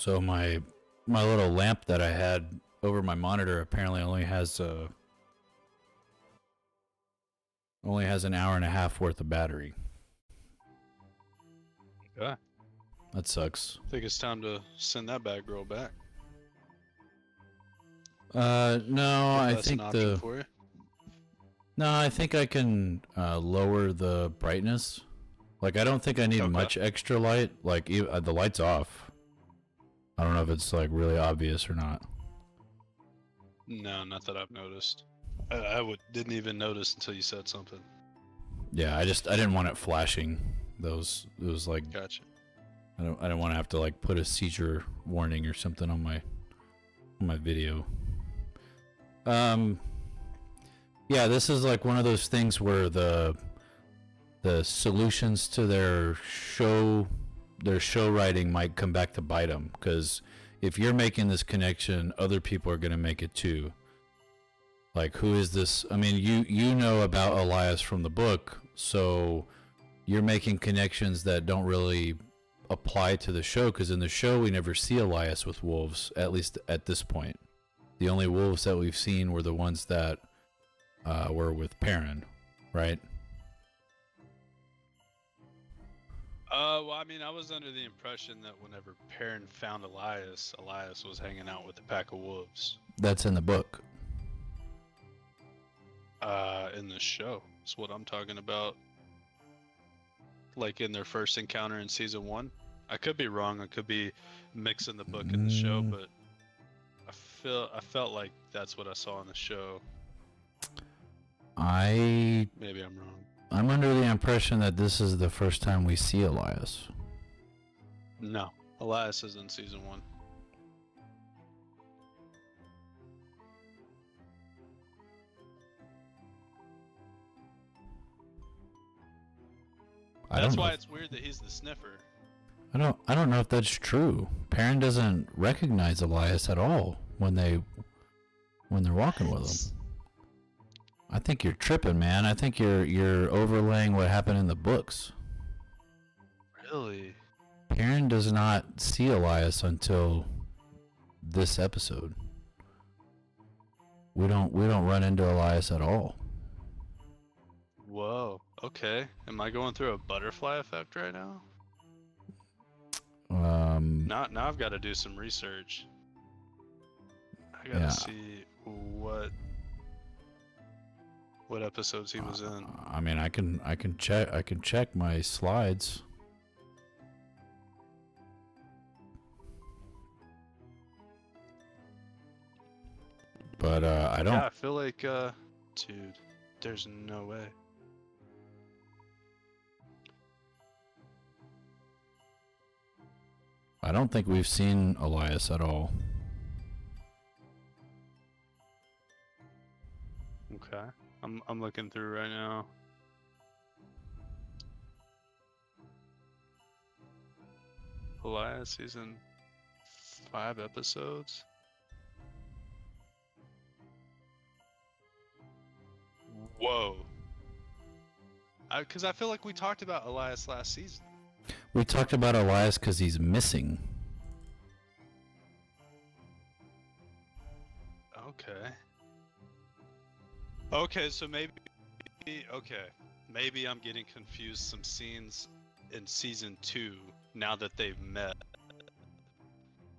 So my my little lamp that I had over my monitor apparently only has uh only has an hour and a half worth of battery. Yeah. That sucks. I think it's time to send that bad girl back. Uh no, I think an option the for you. No, I think I can uh, lower the brightness. Like I don't think I need Okay. much extra light. Like uh, the light's off. I don't know if it's like really obvious or not. No, not that I've noticed. I, I would didn't even notice until you said something. Yeah, I just I didn't want it flashing. Those it was like Gotcha. I don't I don't want to have to like put a seizure warning or something on my on my video. Um yeah, this is like one of those things where the the solutions to their show their show writing might come back to bite them cuz if you're making this connection, other people are going to make it too. Like who is this? I mean, you you know about Elyas from the book, so you're making connections that don't really apply to the show because in the show we never see Elyas with wolves, at least at this point. The only wolves that we've seen were the ones that uh, were with Perrin, right? Uh, well, I mean, I was under the impression that whenever Perrin found Elyas, Elyas was hanging out with a pack of wolves. That's in the book. Uh, in the show, is what I'm talking about. Like in their first encounter in season one. I could be wrong. I could be mixing the book and the show, Mm. but I feel I felt like that's what I saw in the show. I Maybe I'm wrong. I'm under the impression that this is the first time we see Elyas. No, Elyas is in season one. I That's why know. it's weird that he's the sniffer. I don't I don't know if that's true. Perrin doesn't recognize Elyas at all when they when they're walking with him. I think you're tripping, man. I think you're you're overlaying what happened in the books. Really? Perrin does not see Elyas until this episode. We don't we don't run into Elyas at all. Whoa. Okay. Am I going through a butterfly effect right now? Um Now, now I've got to do some research. I gotta Yeah. see what what episodes he was in. I mean, I can I can check I can check my slides. But uh, I don't. Yeah, I feel like, uh, dude, there's no way. I don't think we've seen Elyas at all. I'm I'm looking through right now. Elyas season five episodes. Whoa. Because I, feel like we talked about Elyas last season. We talked about Elyas because he's missing. Okay. Okay, so maybe okay. Maybe I'm getting confused some scenes in season 2 now that they've met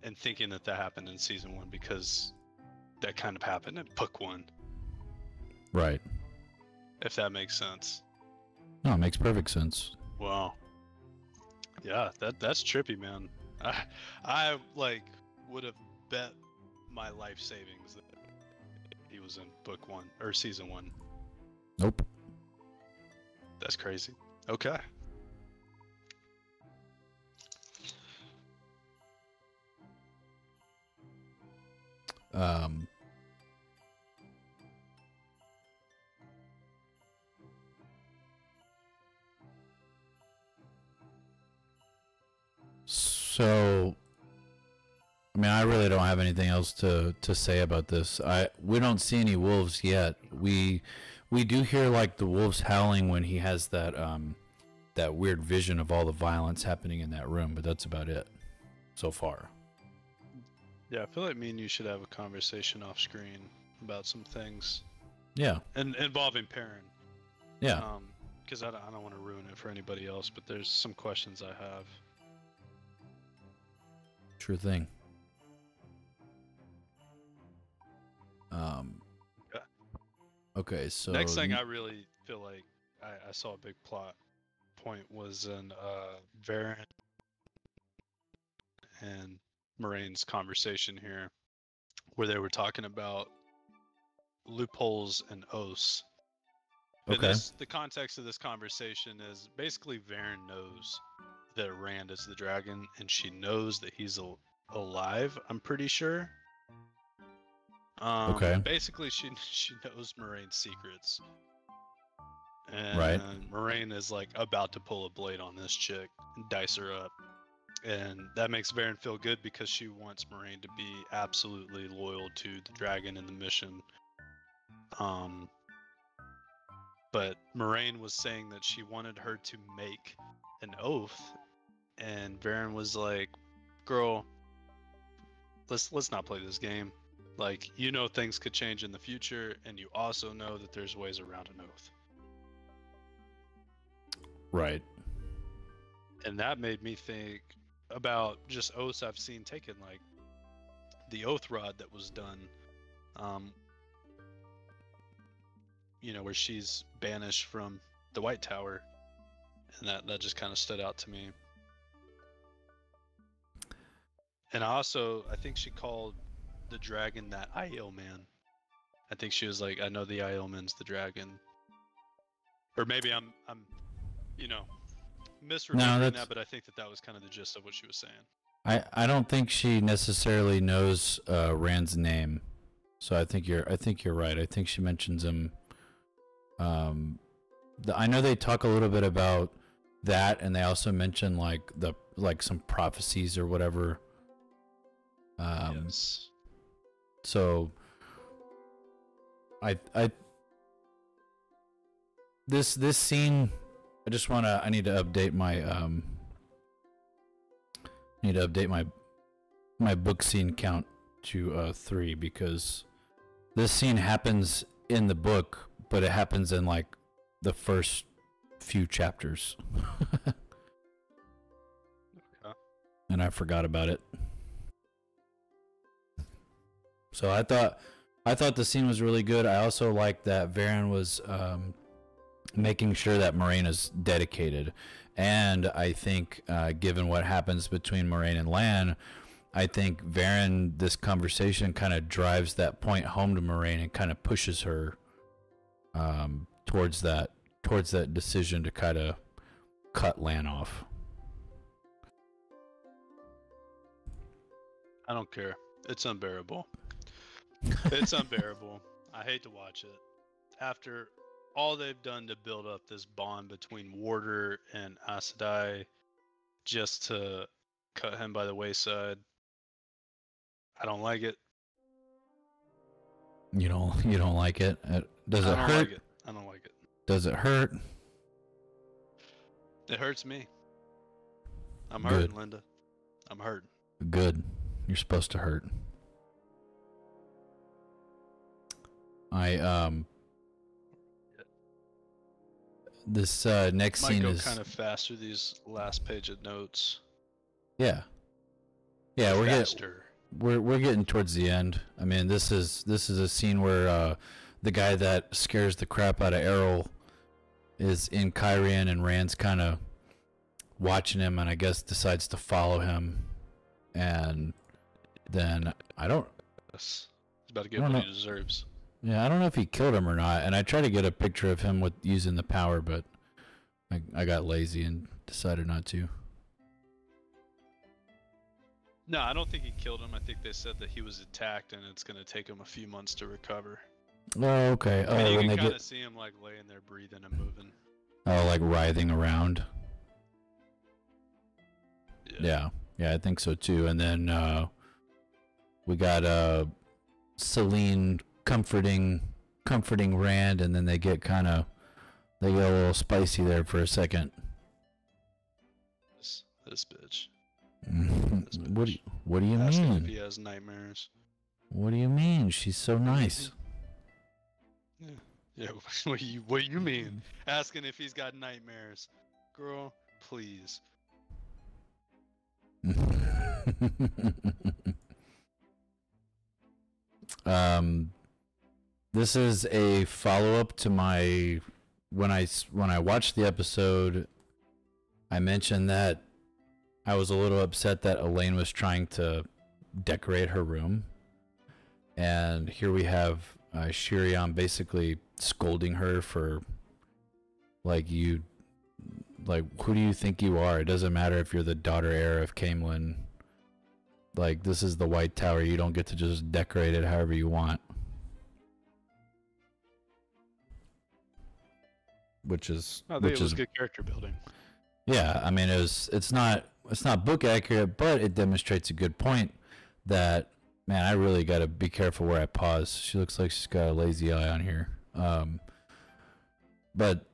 and thinking that that happened in season 1 because that kind of happened in book 1 Right. if that makes sense. No, it makes perfect sense. Wow. Yeah, that that's trippy, man. *laughs* I I like would have bet my life savings was in book 1 or season 1. Nope. That's crazy. Okay. Um. So, I mean, I really don't have anything else to to say about this. I we don't see any wolves yet. We we do hear like the wolves howling when he has that um that weird vision of all the violence happening in that room, but that's about it so far. Yeah, I feel like me and you should have a conversation off screen about some things Yeah, and involving Perrin. yeah. Um, because I don't, I don't want to ruin it for anybody else, but there's some questions I have. Sure thing. Um. Okay. Okay, so Next thing I really feel like I, I saw a big plot point was in uh Verin and Moiraine's conversation here, where they were talking about loopholes and oaths. And Okay. this, the context of this conversation is basically Verin knows that Rand is the dragon, and she knows that he's al- alive. I'm pretty sure. Um, Okay. Basically, she *laughs* she knows Moiraine's secrets. And Right. Moiraine is like about to pull a blade on this chick and dice her up. And that makes Verin feel good because she wants Moiraine to be absolutely loyal to the dragon and the mission. Um, but Moiraine was saying that she wanted her to make an oath, and Verin was like, "Girl, let's let's not play this game. Like, you know things could change in the future, and you also know that there's ways around an oath." Right. and that made me think about just oaths I've seen taken, like the oath rod that was done, um, you know, where she's banished from the White Tower, and that that just kind of stood out to me. And I also, I think she called the dragon that Aiel man. I think she was like, I know the Aiel man's the dragon, or maybe I'm, I'm, you know, misremembering that's- that, but I think that that was kind of the gist of what she was saying. I, I don't think she necessarily knows uh, Rand's name, so I think you're I think you're right. I think she mentions him. Um, the, I know they talk a little bit about that, and they also mention like the like some prophecies or whatever. Um, yes. So I I this this scene I just want to I need to update my um need to update my my book scene count to uh 3 because this scene happens in the book but it happens in like the first few chapters *laughs* Okay. and I forgot about it. So I thought I thought the scene was really good. I also liked that Verin was um, making sure that Moiraine is dedicated, and I think uh, given what happens between Moiraine and Lan, I think Verin this conversation kind of drives that point home to Moiraine and kind of pushes her um, towards that towards that decision to kind of cut Lan off. I don't care. It's unbearable. It's unbearable. I hate to watch it. After all they've done to build up this bond between Warder and Aes Sedai, just to cut him by the wayside. I don't like it. You don't you don't like it? Uh, Does I it don't hurt? like it. I don't like it. Does it hurt? It hurts me. I'm Good. hurting, Linda. I'm hurting. Good. You're supposed to hurt. I um this uh next Might scene go is kind of faster these last page of notes. yeah. Yeah, we're getting we're we're getting towards the end. I mean, this is this is a scene where uh the guy that scares the crap out of Errol is in Cairhien and Rand's kind of watching him and I guess decides to follow him and then I don't He's about to get what he deserves. Yeah, I don't know if he killed him or not, and I tried to get a picture of him with using the power, but I I got lazy and decided not to. No, I don't think he killed him. I think they said that he was attacked and it's going to take him a few months to recover. Oh, okay. Oh, mean, you can kind get see him like laying there breathing and moving. oh, like writhing around. Yeah, yeah, I think so too. And then uh, we got uh, Selene comforting comforting Rand, and then they get kind of they get a little spicy there for a second. This, this bitch. what do you, what do you Ask him if mean? he has nightmares. What do you mean? She's so nice. Yeah, what do you *laughs* what do you mean? Asking if he's got nightmares. Girl, please. *laughs* um, this is a follow up to my when I when I watched the episode. I mentioned that I was a little upset that Elayne was trying to decorate her room. And here we have uh, Sheriam basically scolding her for like you like who do you think you are? It doesn't matter if you're the daughter heir of Caemlyn. Like this is the White Tower. You don't get to just decorate it however you want. Which is I think which is good character building. yeah, I mean it was it's not it's not book accurate, but it demonstrates a good point that man, I really got to be careful where I pause. She looks like she's got a lazy eye on here. Um but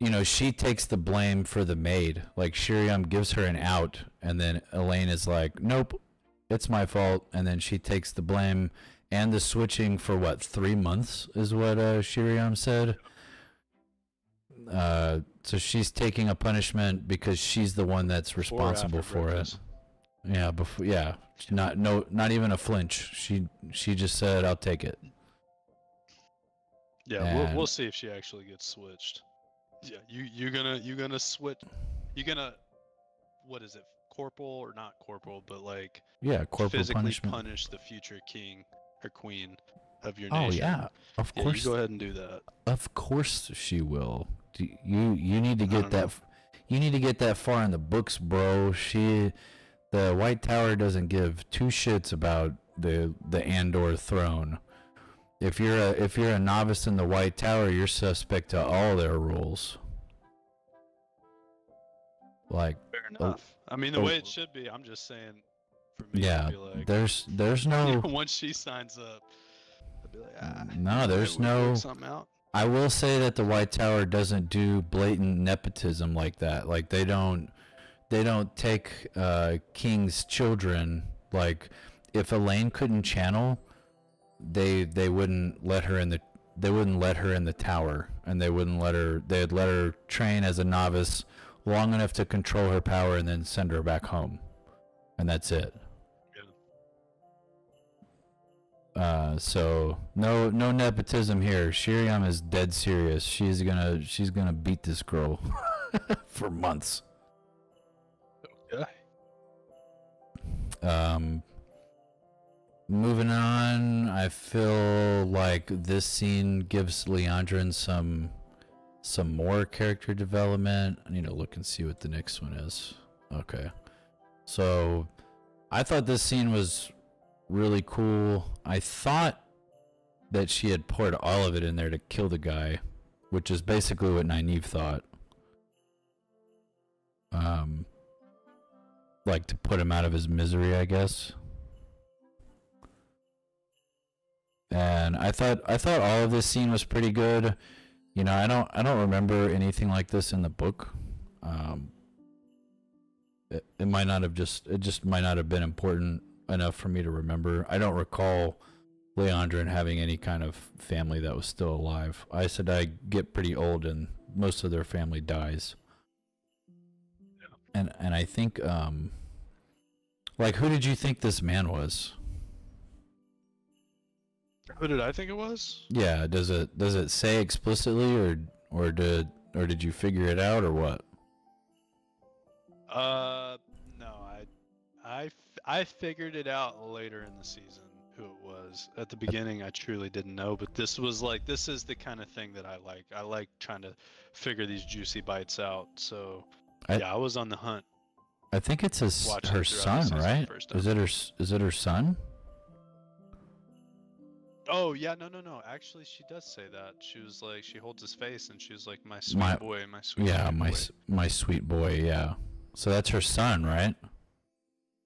you know, she takes the blame for the maid. Like Sheriam gives her an out and then Elayne is like, "Nope, it's my fault." And then she takes the blame and the switching for what, 3 months is what uh Sheriam said. Uh, so she's taking a punishment because she's the one that's responsible after for it. Yeah, before yeah, not no, not even a flinch. She she just said, "I'll take it." Yeah, we'll, we'll see if she actually gets switched. Yeah, you you gonna you gonna switch? You gonna what is it? Corporal or not corporal, but like Yeah, corporal physically punishment. punish the future king or queen of your nation. oh yeah, of Yeah, course. you go ahead and do that. Of course she will. You you need to get that know. you need to get that far in the books, bro. She the White Tower doesn't give two shits about the the Andor throne. If you're a if you're a novice in the White Tower, you're suspect to all their rules. Like Fair Oh, enough. I mean, the oh. way it should be. I'm just saying. For me, yeah, be like, there's there's *laughs* no once she signs up, like, ah, No, there's no- something out. I will say that the White Tower doesn't do blatant nepotism like that. Like they don't they don't take uh king's children like if Elayne couldn't channel, they they wouldn't let her in the they wouldn't let her in the tower and they wouldn't let her they'd let her train as a novice long enough to control her power and then send her back home. And that's it. Uh, so no no nepotism here. Sheriam is dead serious. She's gonna she's gonna beat this girl *laughs* for months. Yeah. Um, moving on, I feel like this scene gives Liandrin some some more character development. I need to look and see what the next one is. Okay, so I thought this scene was really cool. I thought that she had poured all of it in there to kill the guy, which is basically what Nynaeve thought. Um, like to put him out of his misery, I guess. And I thought I thought all of this scene was pretty good. You know, I don't I don't remember anything like this in the book. Um, it, it might not have just it just might not have been important enough for me to remember. I don't recall Liandrin having any kind of family that was still alive. I said I get pretty old and most of their family dies. And and I think um like who did you think this man was? Who did I think it was? Yeah, does it does it say explicitly or or did or did you figure it out or what? Uh, no, I, I, I figured it out later in the season who it was. At the beginning, I truly didn't know, but this was like this is the kind of thing that I like. I like trying to figure these juicy bites out. So, I- yeah, I was on the hunt. I think it's his her it throughout the son, right? Is it her is it her son? Oh yeah, no, no, no. Actually, she does say that. She was like, she holds his face, and she was like, "My sweet My- boy, my sweet." Yeah, sweet my boy." my sweet boy, yeah. So that's her son, right?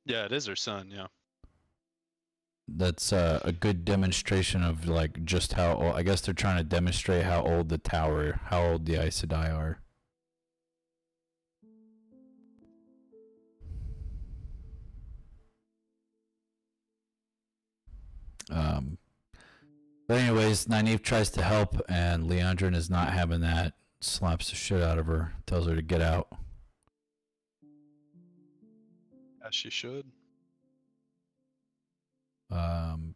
Yeah, it is her son. Yeah. That's uh, a good demonstration of like just how old. I guess they're trying to demonstrate how old the tower, how old the Aes Sedai are. Um, but anyways, Nynaeve tries to help, and Liandrin is not having that. Slaps the shit out of her, tells her to get out. She should. Um,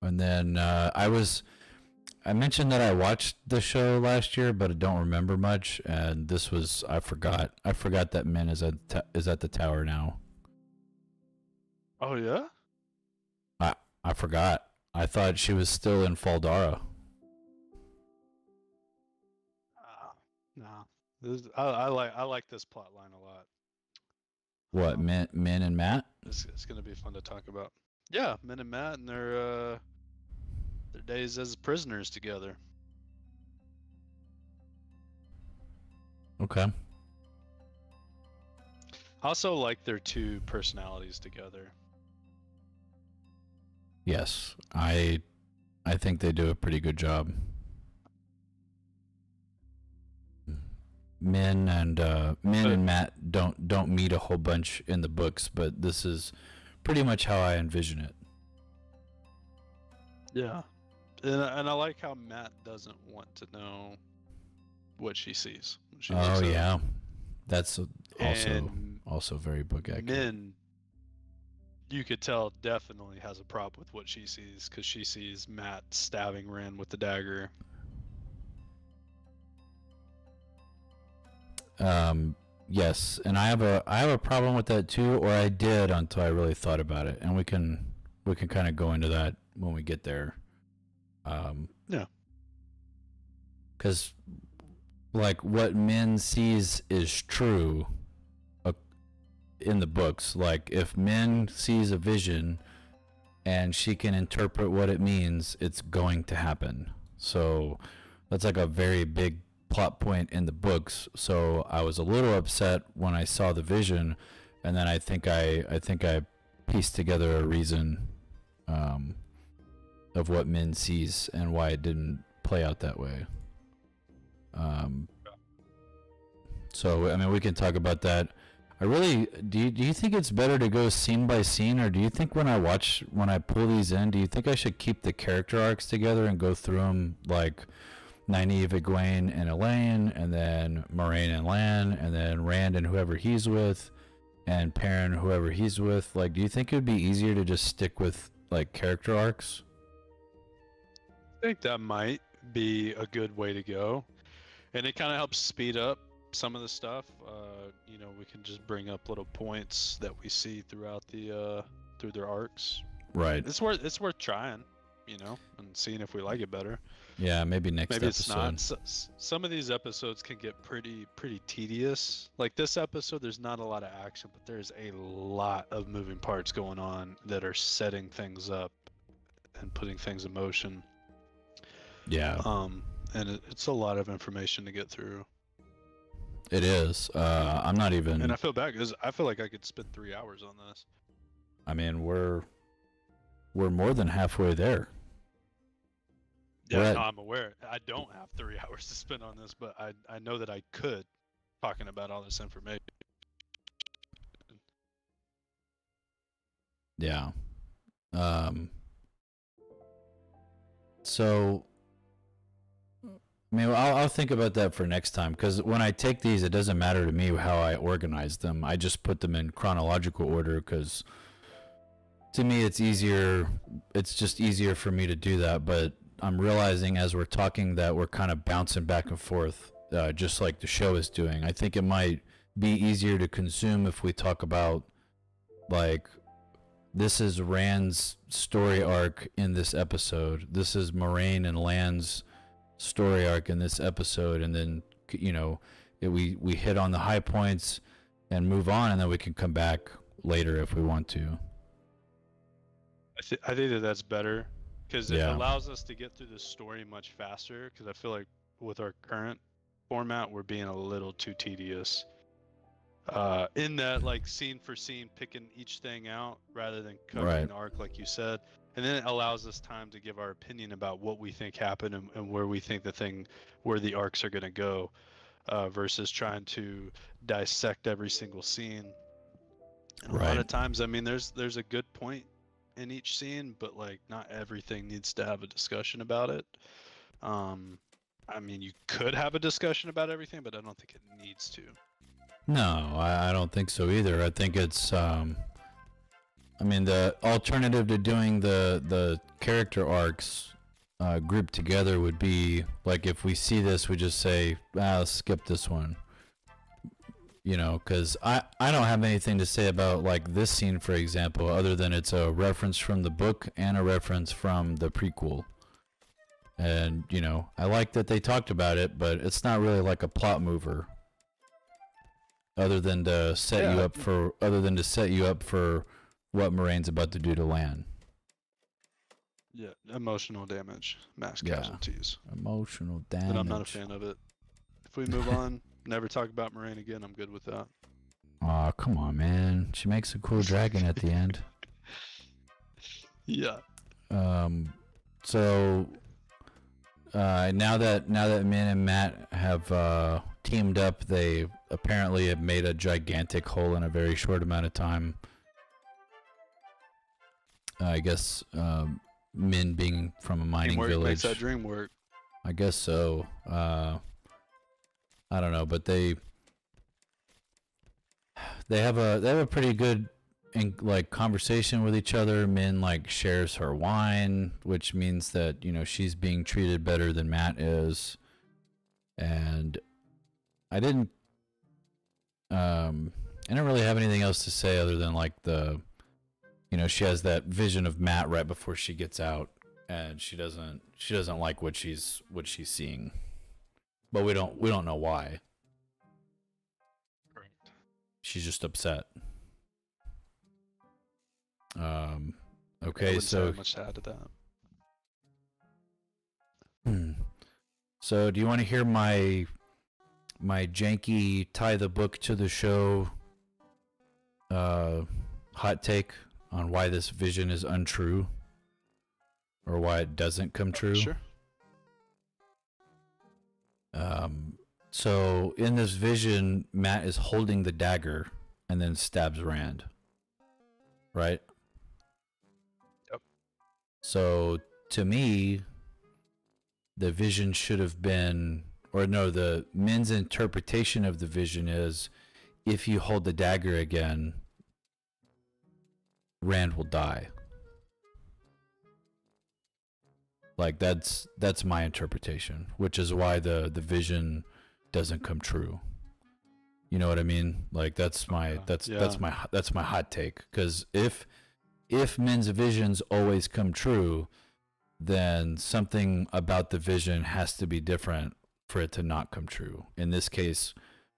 and then uh, I was, I mentioned that I watched the show last year, but I don't remember much. And this was, I forgot. I forgot that Min is at is at the tower now. Oh yeah. I I forgot. I thought she was still in Fal Dara. Uh, no, this, I, I like I like this plot line a lot. What, Min, Min and Mat? It's, it's gonna be fun to talk about. Yeah, Min and Mat and their uh, their days as prisoners together. Okay. I also like their two personalities together. Yes, I I think they do a pretty good job. Min and uh, Min and Mat don't don't meet a whole bunch in the books, but this is pretty much how I envision it. Yeah, and I- and I like how Mat doesn't want to know what she sees. she Oh up. yeah, that's also and also very book accurate. Min, you could tell definitely has a problem with what she sees because she sees Mat stabbing Ren with the dagger. Um, yes, and I have a I have a problem with that too, or I did until I really thought about it, and we can we can kind of go into that when we get there. Um, Yeah. because like what Min sees is true. uh, In the books, like if Min sees a vision, and she can interpret what it means, it's going to happen. So that's like a very big plot point in the books. So I was a little upset when I saw the vision, and then I think I I think I pieced together a reason um, of what Min sees and why it didn't play out that way. Um, so I mean, we can talk about that. I really do. You, do you think it's better to go scene by scene, or do you think when I watch when I pull these in, do you think I should keep the character arcs together and go through them like Nynaeve, Egwene, and Elayne, and then Moiraine and Lan, and then Rand and whoever he's with, and Perrin whoever he's with? Like, do you think it would be easier to just stick with like character arcs? I think that might be a good way to go, and it kind of helps speed up some of the stuff. Uh, you know, we can just bring up little points that we see throughout the uh, through their arcs. Right. It's worth it's worth trying, you know, and seeing if we like it better. Yeah. Maybe next Maybe episode. it's not. Some of these episodes can get pretty pretty tedious. Like this episode, there's not a lot of action, but there's a lot of moving parts going on that are setting things up and putting things in motion. Yeah. Um, and it, it's a lot of information to get through. It is. Uh, I'm not even. And I feel bad because I feel like I could spend three hours on this. I mean, we're we're more than halfway there. Yeah, no, I'm aware. I don't have three *laughs* hours to spend on this, but I I know that I could, talking about all this information. Yeah. Um. So. I mean, I'll, I'll think about that for next time because when I take these, it doesn't matter to me how I organize them. I just put them in chronological order because to me, it's easier. It's just easier for me to do that. But I'm realizing as we're talking that we're kind of bouncing back and forth, uh, just like the show is doing. I think it might be easier to consume if we talk about like this is Rand's story arc in this episode. This is Moiraine and Lan's story arc in this episode, and then you know it, we we hit on the high points and move on, and then we can come back later if we want to. I, th- I think that that's better because it Yeah. allows us to get through the story much faster. Because I feel like with our current format, we're being a little too tedious. Uh, in that, like scene for scene, picking each thing out rather than covering Right. the arc, like you said, and then it allows us time to give our opinion about what we think happened and, and where we think the thing, where the arcs are going to go, uh, versus trying to dissect every single scene. And A lot of times, I mean, there's there's a good point in each scene, but like not everything needs to have a discussion about it. Um, I mean, you could have a discussion about everything, but I don't think it needs to. No, I, don't think so either. I think it's um I mean the alternative to doing the the character arcs uh, grouped together would be like if we see this we just say ah, skip this one. You know, because I I don't have anything to say about like this scene, for example, other than it's a reference from the book and a reference from the prequel. And you know, I like that they talked about it, but it's not really like a plot mover. Other than to set you up for, other than to set you up for what Moiraine's about to do to Lan. Yeah, emotional damage, mass Yeah. casualties. Emotional damage. And I'm not a fan of it. If we move on, never talk about Moiraine again, I'm good with that. Aw, come on, man. She makes a cool dragon at the end. *laughs* Yeah. Um, so uh, now that now that Min and Mat have uh, teamed up, they apparently have made a gigantic hole in a very short amount of time. Uh, I guess um, Min being from a mining Teamwork village. makes that dream work. I guess so. Uh, I don't know, but they they have a they have a pretty good in, like conversation with each other. Min like shares her wine, which means that you know she's being treated better than Mat is, and I didn't um I don't really have anything else to say other than like the you know she has that vision of Mat right before she gets out and she doesn't she doesn't like what she's what she's seeing but we don't we don't know why Correct. she's just upset um okay wouldn't say I so much to add to that. Hmm. so do you want to hear my my janky tie the book to the show uh hot take on why this vision is untrue or why it doesn't come true Sure. Um, so in this vision, Mat is holding the dagger and then stabs Rand. Right? Yep. So to me, the vision should have been, or no, the Min's interpretation of the vision is if you hold the dagger again, Rand will die. Like that's that's my interpretation, which is why the the vision doesn't come true. You know what I mean? Like that's my Yeah. that's that's my that's my hot take cuz if if Min's visions always come true, then something about the vision has to be different for it to not come true. In this case,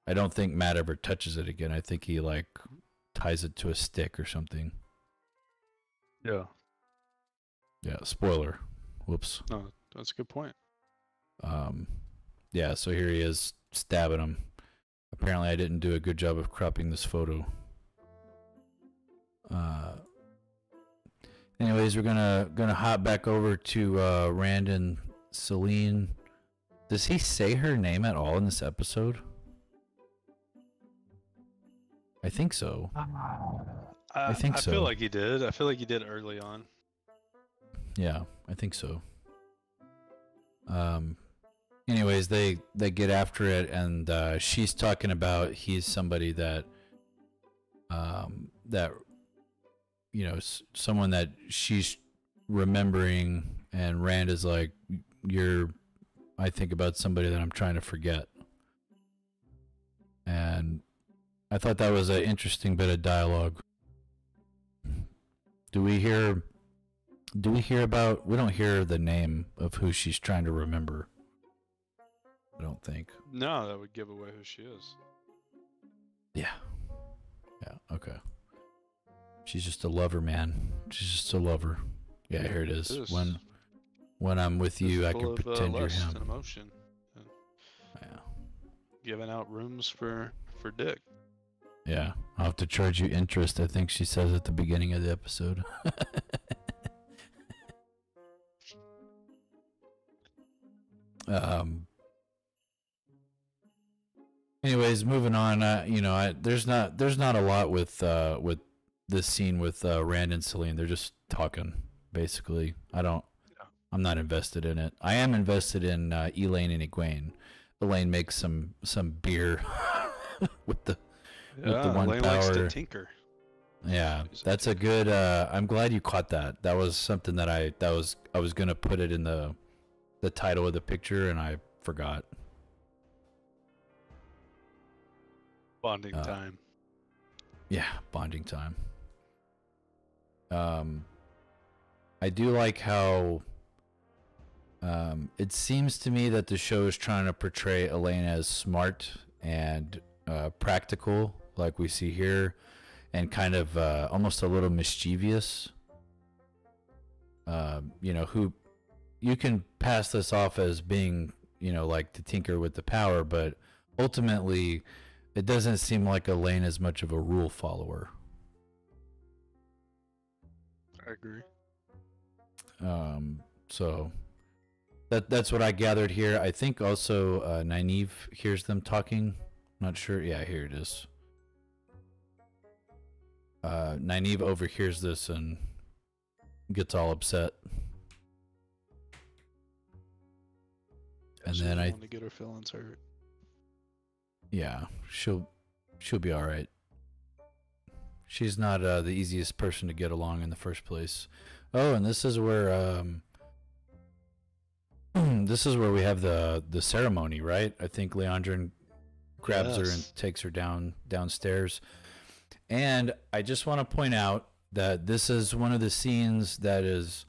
I don't think Mat ever touches it again. I think he like ties it to a stick or something. Yeah. Yeah, spoiler. Whoops. No, that's a good point. Um, yeah, so here he is stabbing him. Apparently, I didn't do a good job of cropping this photo. Uh, anyways, we're gonna gonna hop back over to uh, Rand and Selene. Does he say her name at all in this episode? I think so. I, think I so. feel like he did. I feel like he did early on. Yeah, I think so. Um anyways, they they get after it and uh she's talking about he's somebody that um that you know, someone that she's remembering and Rand is like you're I think about somebody that I'm trying to forget. And I thought that was an interesting bit of dialogue. Do we hear do we hear about? We don't hear the name of who she's trying to remember. I don't think. No, that would give away who she is. Yeah. Yeah. Okay. She's just a lover, man. She's just a lover. Yeah, here it is. When when I'm with you, I can of, uh, pretend you're lust him. and emotion, Yeah. giving out rooms for for dick. Yeah. I'll have to charge you interest. I think she says at the beginning of the episode. *laughs* um. Anyways, moving on. Uh, you know, I, there's not there's not a lot with uh with this scene with uh, Rand and Selene. They're just talking basically. I don't. Yeah. I'm not invested in it. I am invested in uh, Elayne and Egwene. Elayne makes some some beer *laughs* with the With the one Elayne likes power- to tinker. yeah, She's a that's a good. Uh, I'm glad you caught that. That was something that I that was I was gonna put it in the the title of the picture and I forgot. Bonding Uh, time. Yeah, bonding time. Um, I do like how um, it seems to me that the show is trying to portray Elayne as smart and uh, practical, like we see here, and kind of uh, almost a little mischievous. Um, you know, who you can pass this off as being, you know, like to tinker with the power, but ultimately, it doesn't seem like Elayne is much of a rule follower. I agree. Um, so that that's what I gathered here. I think also uh, Nynaeve hears them talking. Not sure. Yeah, here it is. Uh, Nynaeve overhears this and gets all upset. And then I- want to get her feelings hurt. Yeah, she'll she'll be all right. She's not uh, the easiest person to get along in the first place. Oh, and this is where um, *clears throat* this is where we have the the ceremony, right? I think Liandrin grabs her and takes her down downstairs. And I just want to point out that this is one of the scenes that is,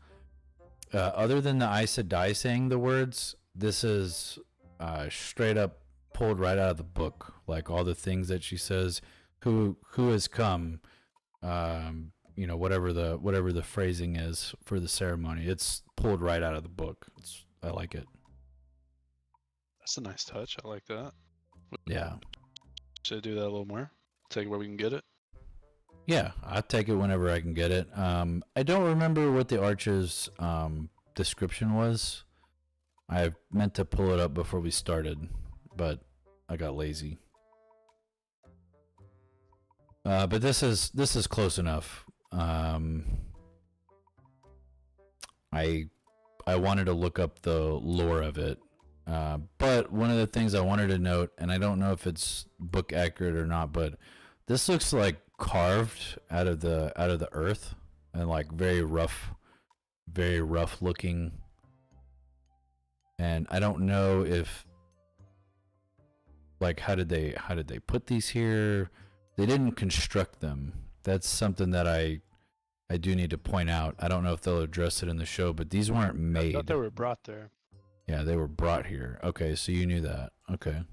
uh, other than the Aes Sedai saying the words, this is uh, straight up pulled right out of the book. Like all the things that she says, who who has come, um, you know, whatever the whatever the phrasing is for the ceremony, it's pulled right out of the book. It's I like it. That's a nice touch. I like that. Yeah. Should I do that a little more? Take it where we can get it. Yeah, I'll take it whenever I can get it. Um, I don't remember what the arch's um, description was. I meant to pull it up before we started, but I got lazy. Uh, but this is this is close enough. Um, I I wanted to look up the lore of it, uh, but one of the things I wanted to note, and I don't know if it's book accurate or not, but this looks like carved out of the out of the earth and like very rough very rough looking and i don't know if like how did they how did they put these here? They didn't construct them. That's something that i i do need to point out. I don't know if they'll address it in the show but these weren't I made. thought they were brought there. yeah they were brought here. Okay so you knew that. Okay.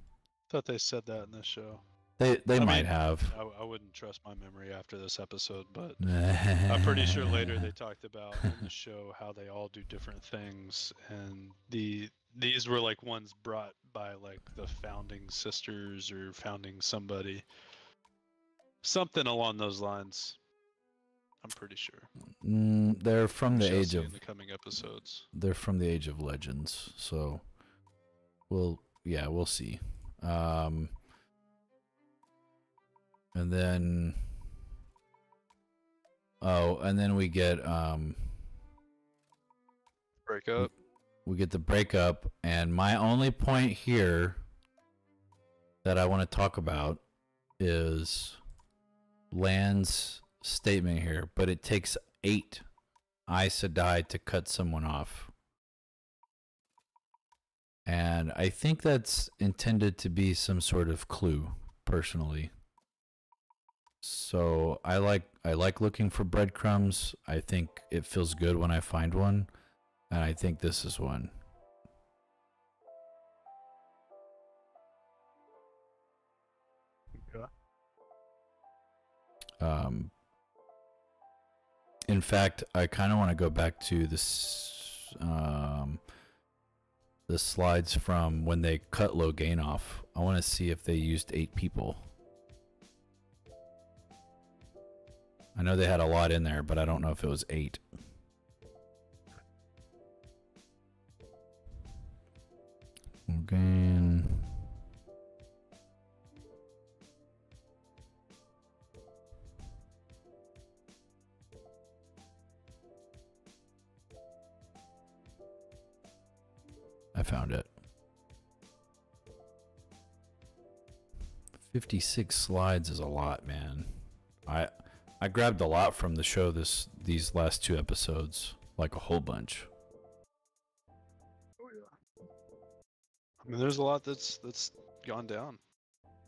Thought they said that in the show. They they I might mean, have I, I wouldn't trust my memory after this episode, but *laughs* I'm pretty sure later they talked about in the show how they all do different things, and the these were like ones brought by like the founding sisters or founding somebody, something along those lines. I'm pretty sure. Mm, they're from the age of in the coming episodes. they're from the age of legends so we'll yeah we'll see um and then oh and then we get um Break up. we get the breakup. And my only point here that i want to talk about is Lan's statement here but it takes eight Aes Sedai to cut someone off. And i think that's intended to be some sort of clue personally so i like i like looking for breadcrumbs i think it feels good when i find one and I think this is one. Yeah. Um, in fact, I kind of want to go back to this, um, the slides from when they cut Logain off. I want to see if they used eight people. I know they had a lot in there, but I don't know if it was eight. Logain. I found it. 56 slides is a lot, man. I I grabbed a lot from the show this these last two episodes, like a whole bunch. I mean, there's a lot that's that's gone down.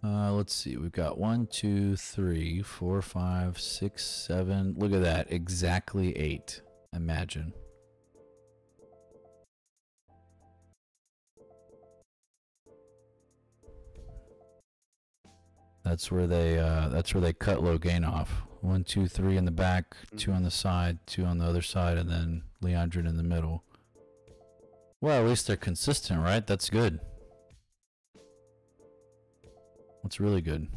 Uh, let's see. We've got one, two, three, four, five, six, seven. Look at that. Exactly eight. Imagine. That's where they uh, that's where they cut Logain off. One, two, three in the back, two on the side, two on the other side, and then Liandrin in the middle. Well, at least they're consistent, right? That's good. That's really good.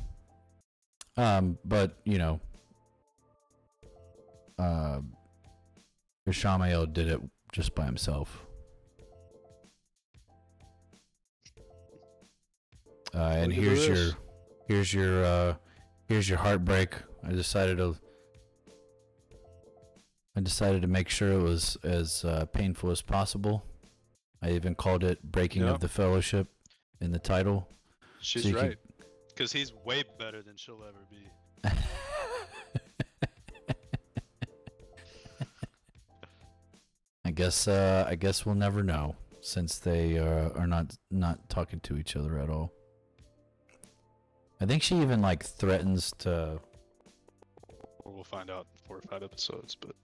Um, but you know, uh, Ishamael did it just by himself. Uh, and here's your, here's your, uh, here's your heartbreak. I decided to, I decided to make sure it was as uh, painful as possible. I even called it "Breaking Yeah. of the Fellowship" in the title. She's can- right. Because he's way better than she'll ever be. *laughs* I guess uh, I guess we'll never know since they uh, are not not talking to each other at all. I think she even like threatens to we'll find out in four or five episodes. But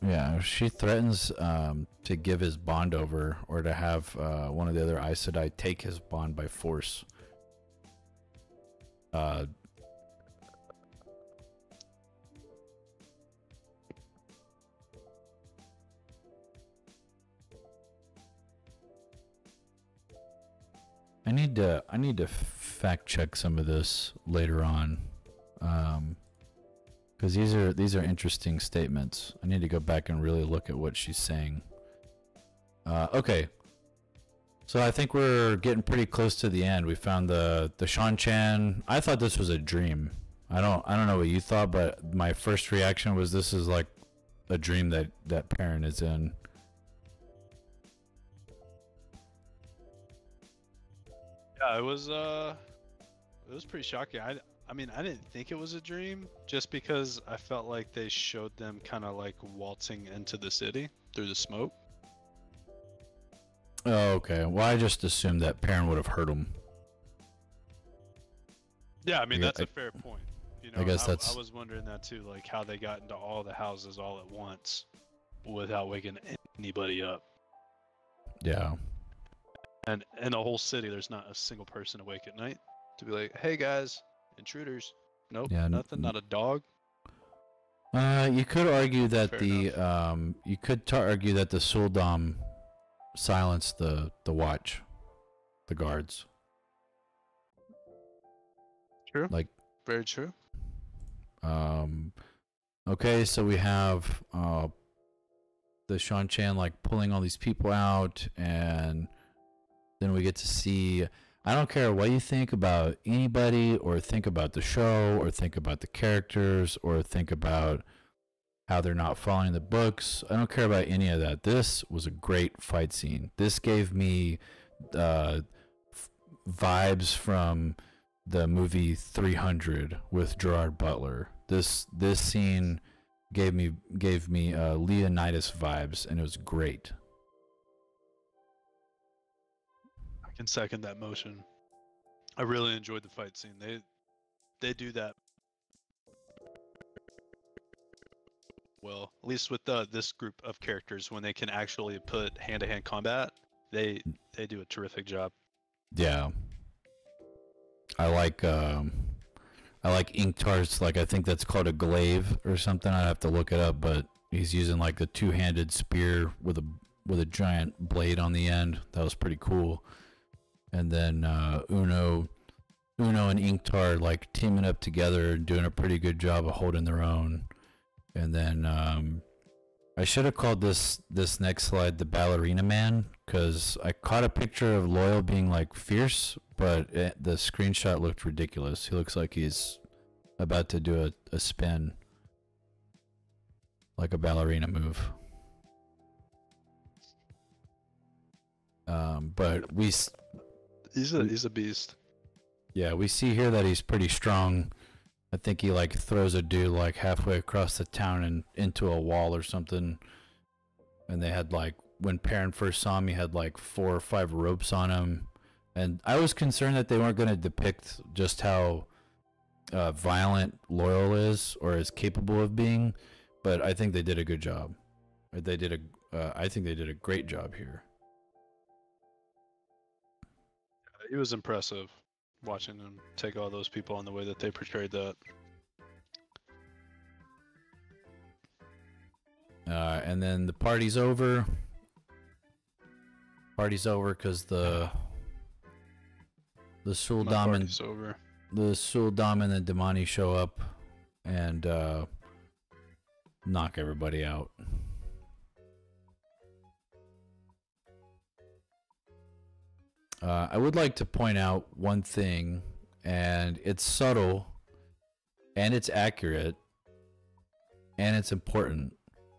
yeah, she threatens um, to give his bond over or to have uh, one of the other Aes Sedai take his bond by force. Uh, I need to I need to fact check some of this later on, um, because these are these are interesting statements. I need to go back and really look at what she's saying. Uh, okay, so I think we're getting pretty close to the end. We found the the Seanchan. I thought this was a dream. I don't I don't know what you thought, but my first reaction was this is like a dream that that Perrin is in. yeah, it was uh, it was pretty shocking. I I mean, I didn't think it was a dream just because I felt like they showed them kind of like waltzing into the city through the smoke. Oh, okay. Well, I just assumed that Perrin would have heard him. Yeah, I mean I- that's a fair point. You know, guess I, that's- I was wondering that too, like how they got into all the houses all at once without waking anybody up. Yeah. And in the whole city, there's not a single person awake at night to be like, "Hey guys, intruders." Nope, Yeah, n- nothing. Not a dog. Uh, you could argue that Fair the um, you could argue that the Suldam silenced the the watch, the guards. True. Like, Very true. um, okay, so we have uh, the Seanchan like pulling all these people out, and then we get to see. I don't care what you think about anybody, or think about the show, or think about the characters, or think about how they're not following the books. I don't care about any of that. This was a great fight scene. This gave me uh, f- vibes from the movie 300 with Gerard Butler. This this scene gave me gave me uh, Leonidas vibes, and it was great. Can second that motion. I really enjoyed the fight scene. They they do that well, at least with uh, this group of characters when they can actually put hand-to-hand combat. They they do a terrific job. Yeah. I like um I like Ingtar's like I think that's called a glaive or something. I'd have to look it up, but he's using like the two-handed spear with a with a giant blade on the end. That was pretty cool. And then uh Uno Uno and Ingtar like teaming up together and doing a pretty good job of holding their own. And then um I should have called this this next slide the ballerina man because I caught a picture of Loial being like fierce, but it, the screenshot looked ridiculous. He looks like he's about to do a, a spin, like a ballerina move. Um, but we He's a he's a beast. yeah, we see here that he's pretty strong. I think he like throws a dude like halfway across the town and into a wall or something. And they had like when Perrin first saw him, he had like four or five ropes on him, And I was concerned that they weren't going to depict just how uh, violent Loial is or is capable of being, but I think they did a good job. They did a, uh, I think they did a great job here. It was impressive watching them take all those people on the way that they portrayed that. Uh, and then the party's over. Party's over because the the Suldam and over. the Suldam and the damane show up and uh, knock everybody out. Uh, I would like to point out one thing, and it's subtle, and it's accurate, and it's important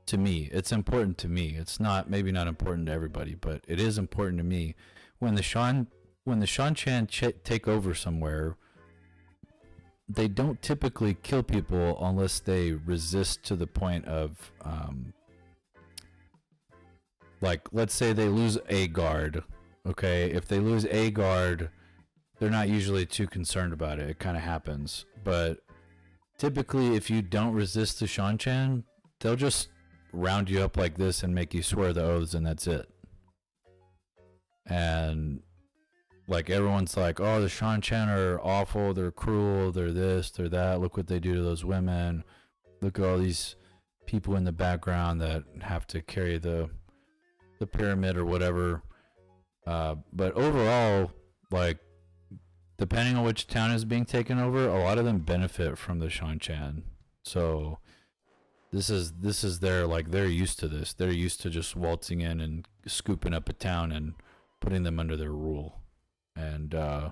to me. It's important to me. It's not maybe not important to everybody, but it is important to me. When the Sean when the Seanchan ch- take over somewhere, they don't typically kill people unless they resist to the point of um, like let's say they lose a guard okay if they lose a guard they're not usually too concerned about it it kind of happens but typically if you don't resist the Seanchan, they'll just round you up like this and make you swear the oaths and that's it and like everyone's like, oh, the Seanchan are awful, they're cruel, they're this, they're that. Look what they do to those women. Look at all these people in the background that have to carry the the pyramid or whatever. Uh, but overall, like depending on which town is being taken over, a lot of them benefit from the Seanchan. So this is this is their like they're used to this. They're used to just waltzing in and scooping up a town and putting them under their rule and uh,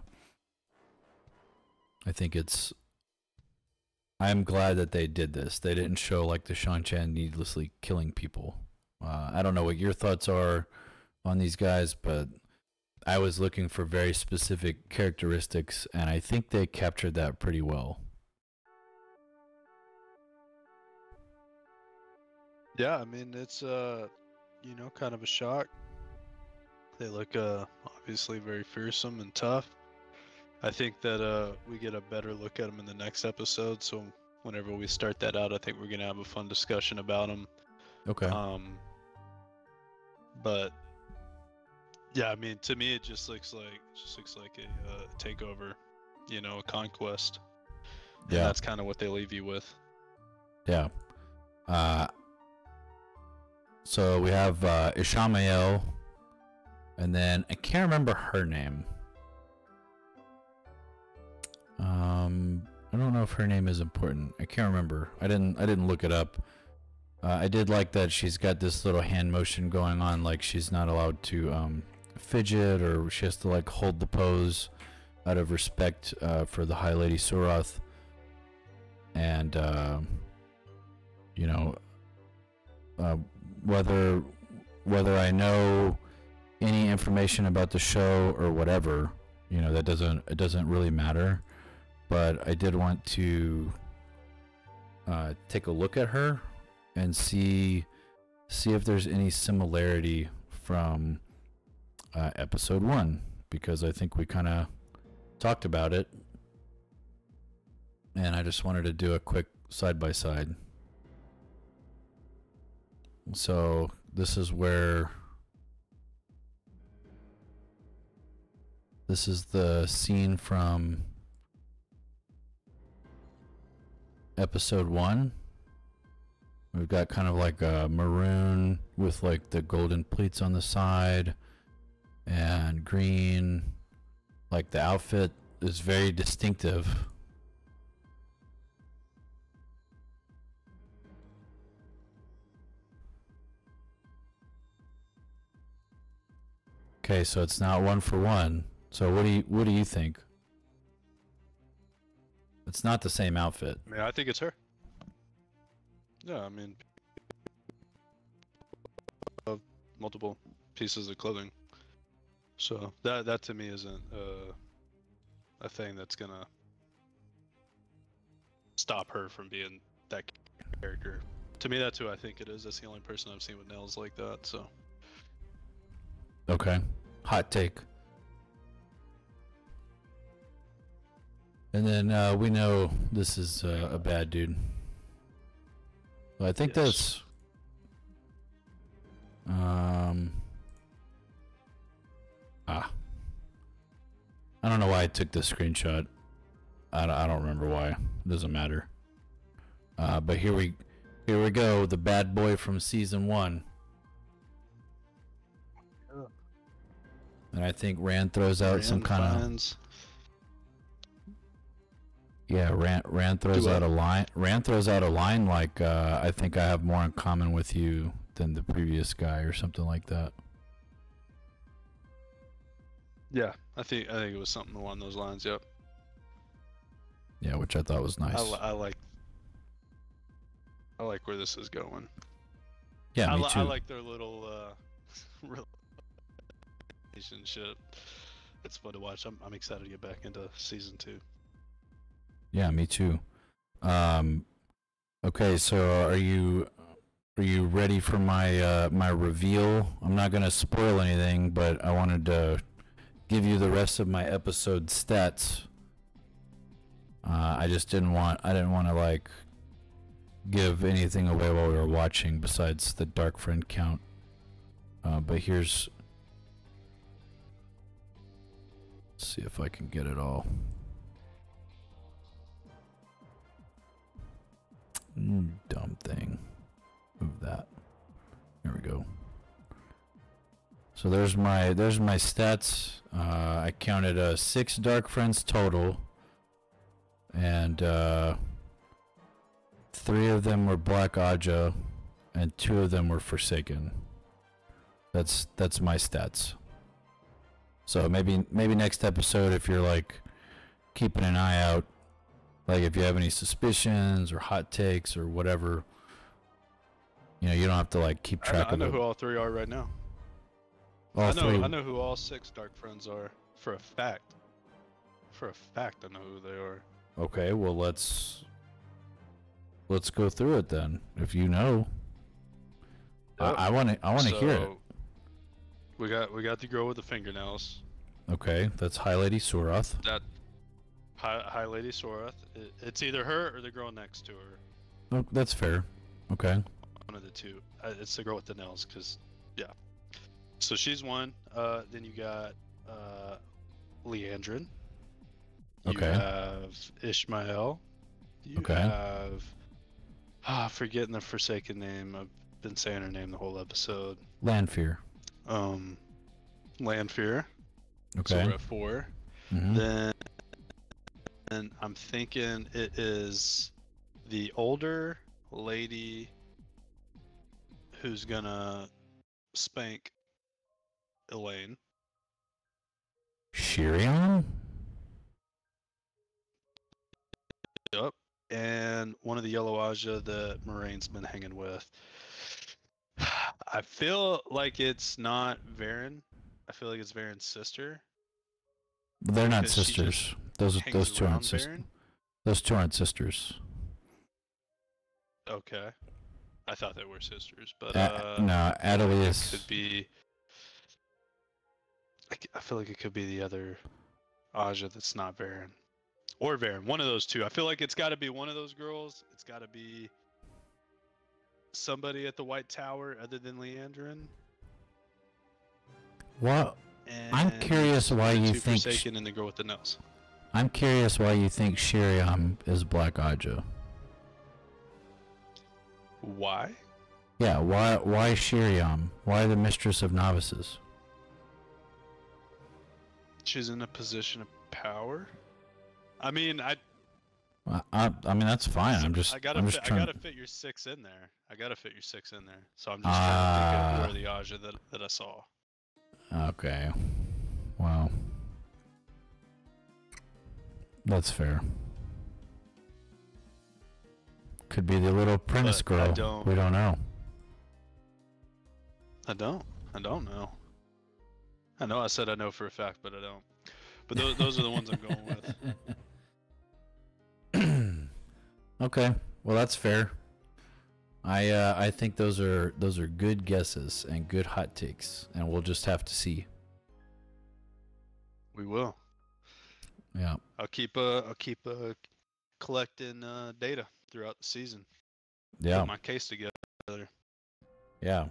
I think it's. I'm glad that they did this. They didn't show like the Seanchan needlessly killing people. Uh, I don't know what your thoughts are on these guys, but I was looking for very specific characteristics, and I think they captured that pretty well. Yeah, I mean it's uh, you know, kind of a shock they look uh, obviously very fearsome and tough. I think that uh, we get a better look at them in the next episode. So whenever we start that out, I think we're gonna have a fun discussion about them. Okay. Um, but yeah, I mean, to me, it just looks like just looks like a uh, takeover, you know, a conquest. And yeah, that's kind of what they leave you with. Yeah. Uh, so we have uh, Ishamael and then I can't remember her name. Um, I don't know if her name is important. I can't remember. I didn't. I didn't look it up. Uh, I did like that she's got this little hand motion going on, like she's not allowed to um, fidget or she has to like hold the pose out of respect uh, for the High Lady Suroth. And uh, you know, uh, whether whether I know any information about the show or whatever, you know, that doesn't it doesn't really matter. But I did want to uh, take a look at her and see see if there's any similarity from uh, episode one because I think we kind of talked about it, and I just wanted to do a quick side by side. So this is where This is the scene from episode one. We've got kind of like a maroon with like the golden pleats on the side and green. Like the outfit is very distinctive. Okay, so it's not one for one. So what do you what do you think? It's not the same outfit. Yeah, I think it's her. Yeah, I mean, multiple pieces of clothing. So that that to me isn't uh, a thing that's gonna stop her from being that character. To me, that's who I think it is. That's the only person I've seen with nails like that. So. Okay. Hot take. And then uh, we know this is uh, a bad dude. Well, I think Yes. that's. Um. Ah. I don't know why I took this screenshot. I don't, I don't remember why. It doesn't matter. Uh, but here we, here we go. The bad boy from season one. And I think Rand throws out some Rand kind of yeah. Rand Rand throws Do out what? a line. Rand throws out a line like uh, I think I have more in common with you than the previous guy or something like that. Yeah, I think I think it was something along those lines. Yep. Yeah, which I thought was nice. I, I like. I like where this is going. yeah, I, me too. I like their little uh, *laughs* relationship. It's fun to watch. I'm I'm excited to get back into season two. Yeah, me too. Um, okay, so are you are you ready for my uh, my reveal? I'm not gonna spoil anything, but I wanted to give you the rest of my episode stats. Uh, I just didn't want I didn't want to like give anything away while we were watching besides the dark friend count. Uh, but here's let's see if I can get it all. Mm, dumb thing. Move that. There we go. So there's my there's my stats. Uh, I counted uh, six dark friends total, and uh, three of them were Black Ajah, and two of them were Forsaken. That's that's my stats. So maybe maybe next episode, if you're like keeping an eye out, like if you have any suspicions or hot takes or whatever, you know, you don't have to like keep I track I of know it. who all three are right now. All I know three. I know who all six dark friends are for a fact. For a fact, I know who they are. Okay, well let's let's go through it then. If you know, Yep. I want to I want to hear it. We got we got the girl with the fingernails. Okay, that's High Lady Suroth. That High, High Lady Suroth. It, it's either her or the girl next to her. Oh, that's fair. Okay. One of the two. Uh, it's the girl with the nails, cause yeah. So she's one. Uh, then you got uh, Liandrin. You Okay. have Ishamael. You Okay. have. Ah, forgetting the Forsaken name. I've been saying her name the whole episode. Lanfear. Um, Lanfear. So Okay. we're at four. Mhm. Then and I'm thinking it is the older lady who's gonna spank Elayne. Sheriam? Yep. And one of the yellow Ajah that Moiraine's been hanging with. I feel like it's not Verin. I feel like it's Verin's sister. They're not Because she just sisters. Those those two aren't sisters. Those two aren't sisters. Okay. I thought they were sisters, but Uh, uh, no, Adeleas. could be. I, feel like it could be the other Ajah that's not Verin, or Verin. One of those two. I feel like it's got to be one of those girls. It's got to be somebody at the White Tower other than Liandrin. What? And I'm curious why you think. Forsaken and the girl with the nose. I'm curious why you think Sheriam is Black Ajah. Why? Yeah, why why Sheriam? Why the mistress of novices? She's in a position of power. I mean, I I, I, mean that's fine. I'm just I gotta I'm fit, just I gotta fit your six in there. I gotta fit your six in there. So I'm just trying to think Ah. of where the Ajah that, that I saw. Okay. Wow. That's fair. Could be the little apprentice But girl. don't- We don't know. I don't. I don't know. I know I said I know for a fact, but I don't. But those, those are the ones I'm going *laughs* with. *clears throat* okay. Well, that's fair. I uh, I think those are those are good guesses and good hot takes, and we'll just have to see. We will. Yeah. I'll keep uh I'll keep uh collecting uh data throughout the season. Yeah. Put my case together. Yeah.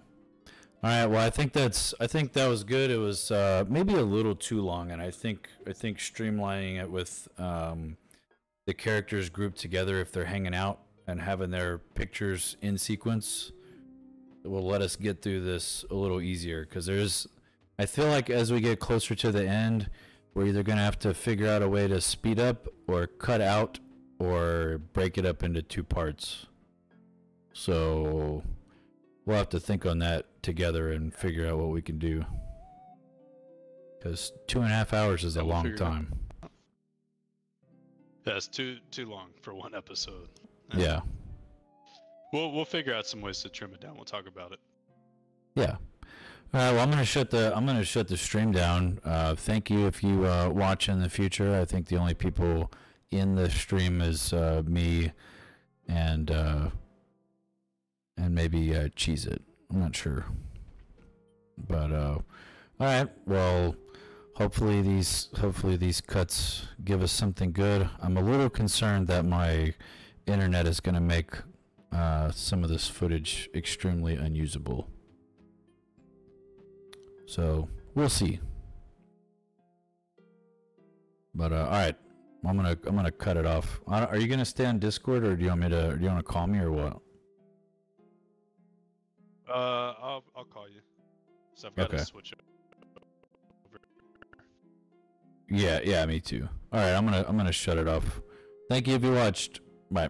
All right. Well, I think that's. I think that was good. It was uh, maybe a little too long, and I think I think streamlining it with um, the characters grouped together if they're hanging out and having their pictures in sequence will let us get through this a little easier. Because there's, I feel like as we get closer to the end, we're either gonna have to figure out a way to speed up or cut out or break it up into two parts. So we'll have to think on that together and figure out what we can do. Because two and a half hours is Yeah, a we'll long figure it time. Yeah, it's too too long for one episode. Yeah. We'll we'll figure out some ways to trim it down. We'll talk about it. Yeah. All right. Well, I'm gonna shut the I'm gonna shut the stream down. Uh, thank you if you uh, watch in the future. I think the only people in the stream is uh, me and uh, and maybe uh, Cheese It. I'm not sure. But uh, all right. Well, hopefully these hopefully these cuts give us something good. I'm a little concerned that my internet is gonna make uh, some of this footage extremely unusable. So we'll see. But uh, all right, I'm gonna I'm gonna cut it off. Are you gonna stay on Discord or do you want me to? Do you want to call me or what? Uh, I'll I'll call you. So I've got Okay. to switch it. Yeah, yeah, me too. All right, I'm gonna I'm gonna shut it off. Thank you if you watched. Bye.